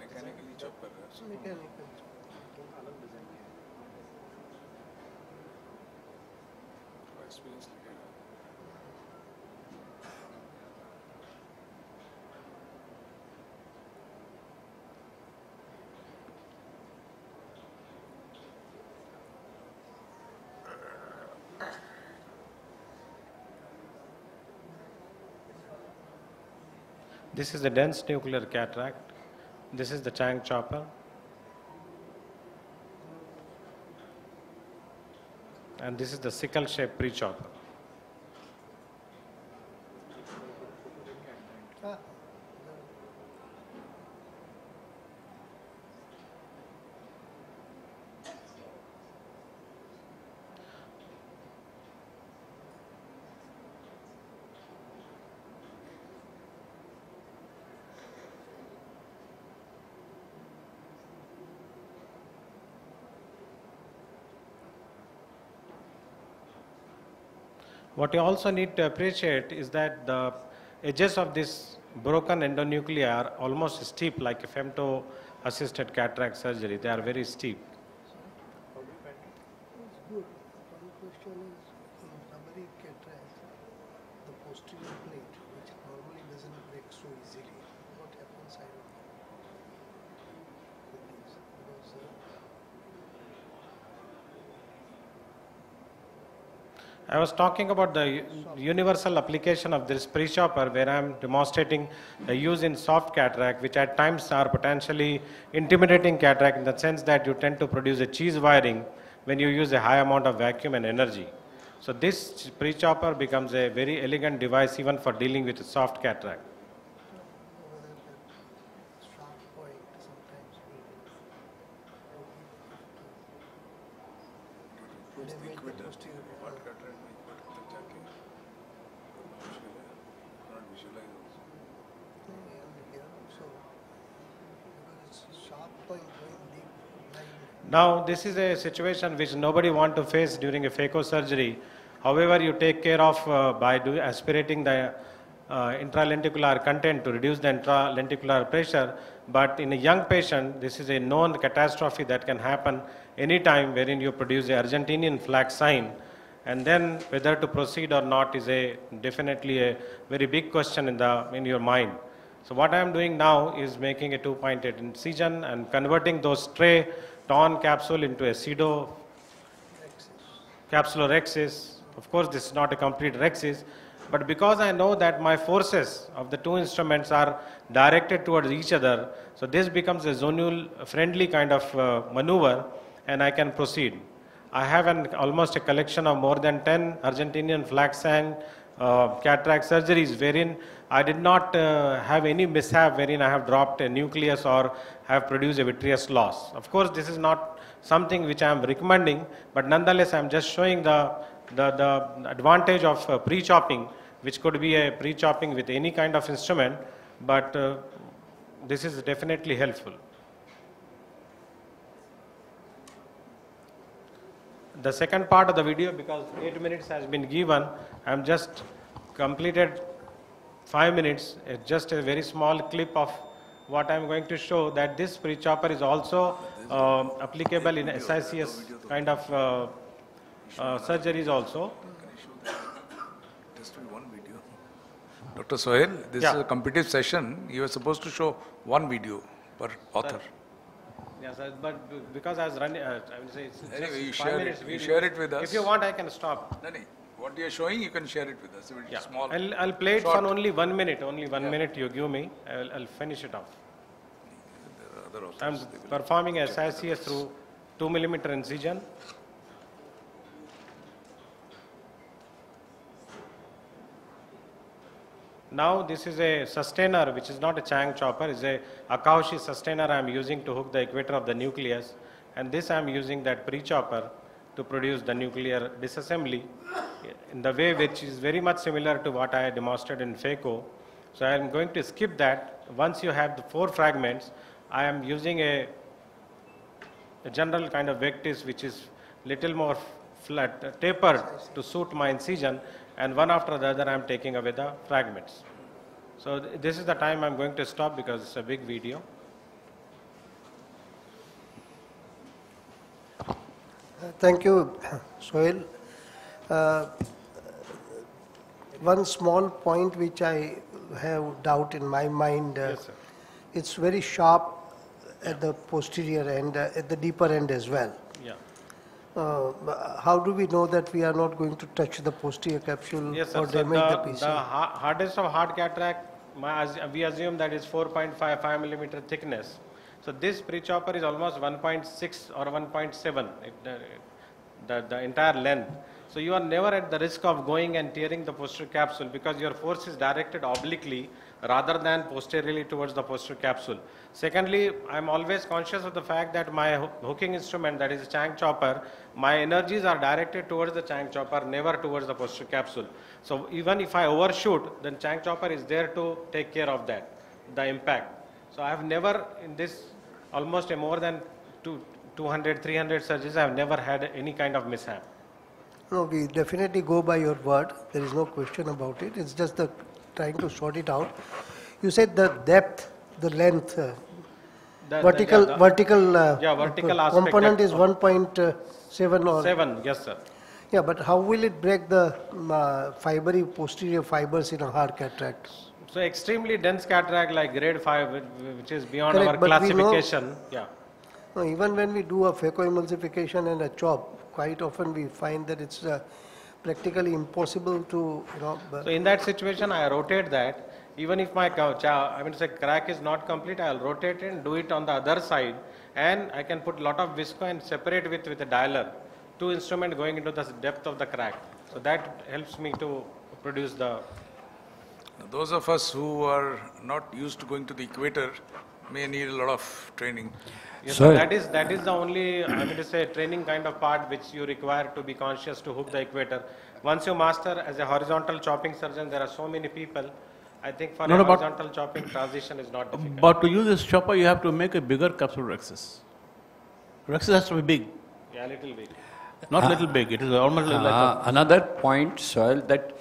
Mechanically chopper.
Mechanical.
Experience
This is the dense nuclear cataract. This is the tank chopper. And this is the sickle shaped pre-chopper. What you also need to appreciate is that the edges of this broken endonuclei are almost steep like a femto assisted cataract surgery. They are very steep. Was talking about the universal application of this pre-chopper where I'm demonstrating the use in soft cataract, which at times are potentially intimidating cataract in the sense that you tend to produce a cheese wiring when you use a high amount of vacuum and energy. So this pre-chopper becomes a very elegant device even for dealing with soft cataract. Now, this is a situation which nobody want to face during a phaco surgery. However, you take care of uh, by aspirating the uh, intralenticular content to reduce the intralenticular pressure. But in a young patient, this is a known catastrophe that can happen anytime wherein you produce the Argentinian flag sign. And then whether to proceed or not is a definitely a very big question in, the, in your mind. So what I am doing now is making a two-pointed incision and converting those stray torn capsule into a pseudo capsulorhexis. Of course, this is not a complete rhexis, but because I know that my forces of the two instruments are directed towards each other, so this becomes a zonule friendly kind of uh, maneuver and I can proceed. I have an, almost a collection of more than 10 Argentinian flag sign uh, cataract surgeries wherein I did not uh, have any mishap wherein I have dropped a nucleus or have produced a vitreous loss. Of course, this is not something which I am recommending, but nonetheless I am just showing the, the, the advantage of uh, pre-chopping, which could be a pre-chopping with any kind of instrument, but uh, this is definitely helpful. The second part of the video, because eight minutes has been given, I am just completed five minutes, uh, just a very small clip of what I am going to show that this pre-chopper is also um, applicable in SICS kind of uh, uh, surgeries also.
Just one video. Dr. Sohail, this
Yeah.
is a competitive session. You are supposed to show one video per author.
Yes, sir, but because I was running, uh, I say it's
Anyway, you
five
share
minutes
it, you share it with us.
If you want, I can stop.
No, no. What you are showing, you can share it with us. If it's
Yeah,
small.
I'll, I'll play it
short.
for only one minute, only one minute you give me, I'll, I'll finish it off. I'm performing a SICS through two millimeter incision. Now this is a sustainer which is not a Chang chopper, is a Akahoshi sustainer I am using to hook the equator of the nucleus and this I am using that pre-chopper to produce the nuclear disassembly in the way which is very much similar to what I demonstrated in phaco. So I am going to skip that. Once you have the four fragments, I am using a, a general kind of vectis which is little more flat, uh, tapered to suit my incision and one after the other I am taking away the fragments. So th- this is the time I am going to stop because it's a big video.
Thank you, Sohail. Uh, One small point which I have doubt in my mind. uh,
Yes, sir.
It's very sharp at the posterior end, uh, at the deeper end as well.
Yeah.
Uh, How do we know that we are not going to touch the posterior capsule
Yes,
or
sir. So
damage the
the,
PC?
the ha- hardest of hard cataract, we assume that is 4.5 5 millimeter thickness. So this pre-chopper is almost 1.6 or 1.7, it- the, the, entire length. So you are never at the risk of going and tearing the posterior capsule because your force is directed obliquely rather than posteriorly towards the posterior capsule. Secondly, I am always conscious of the fact that my hoo- hooking instrument, that is a Chang chopper, my energies are directed towards the Chang chopper, never towards the posterior capsule. So even if I overshoot, then Chang chopper is there to take care of that, the impact. So I have never, in this almost a more than two, 200, 300 surgeries, I have never had any kind of mishap.
No, we definitely go by your word. There is no question about it. It's just the trying to sort it out. You said the depth, the length, uh,
The- the-
vertical,
yeah, the-
vertical. uh,
Yeah, vertical
uh,
aspect
Component is 1.7 or.
Seven, yes, sir.
Yeah, but how will it break the uh, fibery posterior fibers in a hard cataract?
So extremely dense cataract like grade 5, which is beyond
Correct,
our
we know-
classification. Yeah.
No, even when we do a phacoemulsification and a chop, quite often we find that it's uh, practically impossible to, you know.
So in that situation, I rotate that. Even if my, I mean, say crack is not complete, I'll rotate it and do it on the other side. And I can put a lot of visco and separate with, with a dialer. Two instrument going into the depth of the crack. So that helps me to produce the,
Those of us who are not used to going to the equator may need a lot of training.
yes,
So-
that is, that is the only, I mean to say, training kind of part which you require to be conscious to hook the equator. Once you master as a horizontal chopping surgeon, there are so many people. I think for
No,
a
no,
horizontal chopping transition is not difficult.
But to use this chopper, you have to make a bigger capsule rexus. Rhexis has to be big,
Yeah, little bit.
not little big, it is almost like
Uh, Another point, Sohail, that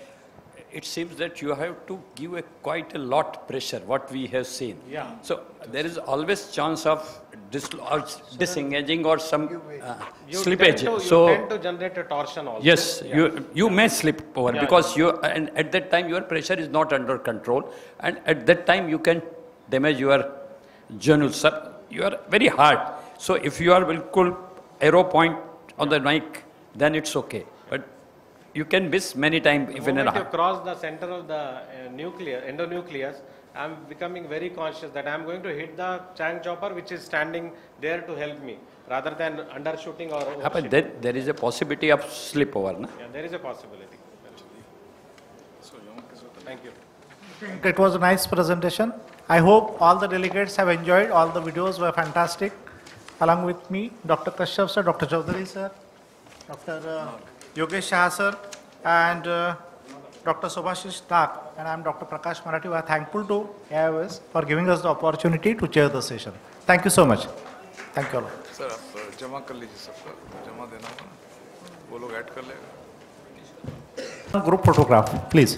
it seems that you have to give a quite a lot pressure, what we have seen.
Yeah.
So there is always chance of dis- or disengaging or some uh,
You
slippage.
tend to-
So
You tend to generate a torsion also.
Yes,
Yeah.
you, you may slip over
Yeah,
because you, and at that time your pressure is not under control and at that time you can damage your zonules. Sir, you are very hard. So if you are cool arrow point on the mic, then it's okay. But you can miss many times
The
even in
moment
a
you cross the center of the uh, nuclear, endonucleus, I'm becoming very conscious that I'm going to hit the Chang chopper which is standing there to help me rather than undershooting or
but there, there is a possibility of slip over. Na?
Yeah, there is a possibility. Thank you.
It was a nice presentation. I hope all the delegates have enjoyed. All the videos were fantastic. Along with me, Dr. Kashyap sir, Dr. Chaudhary sir, Dr. uh, Yogesh Shah sir, and uh, Dr. Subhashish Nag, and I am Dr. Prakash Marathi. We are thankful to AIOS for giving us the opportunity to chair the session. Thank you so much. Thank you all.
Sir आप जमा कर लीजिए सबका जमा देना होगा ना वो लोग ऐड कर लेगा
Group photograph, please.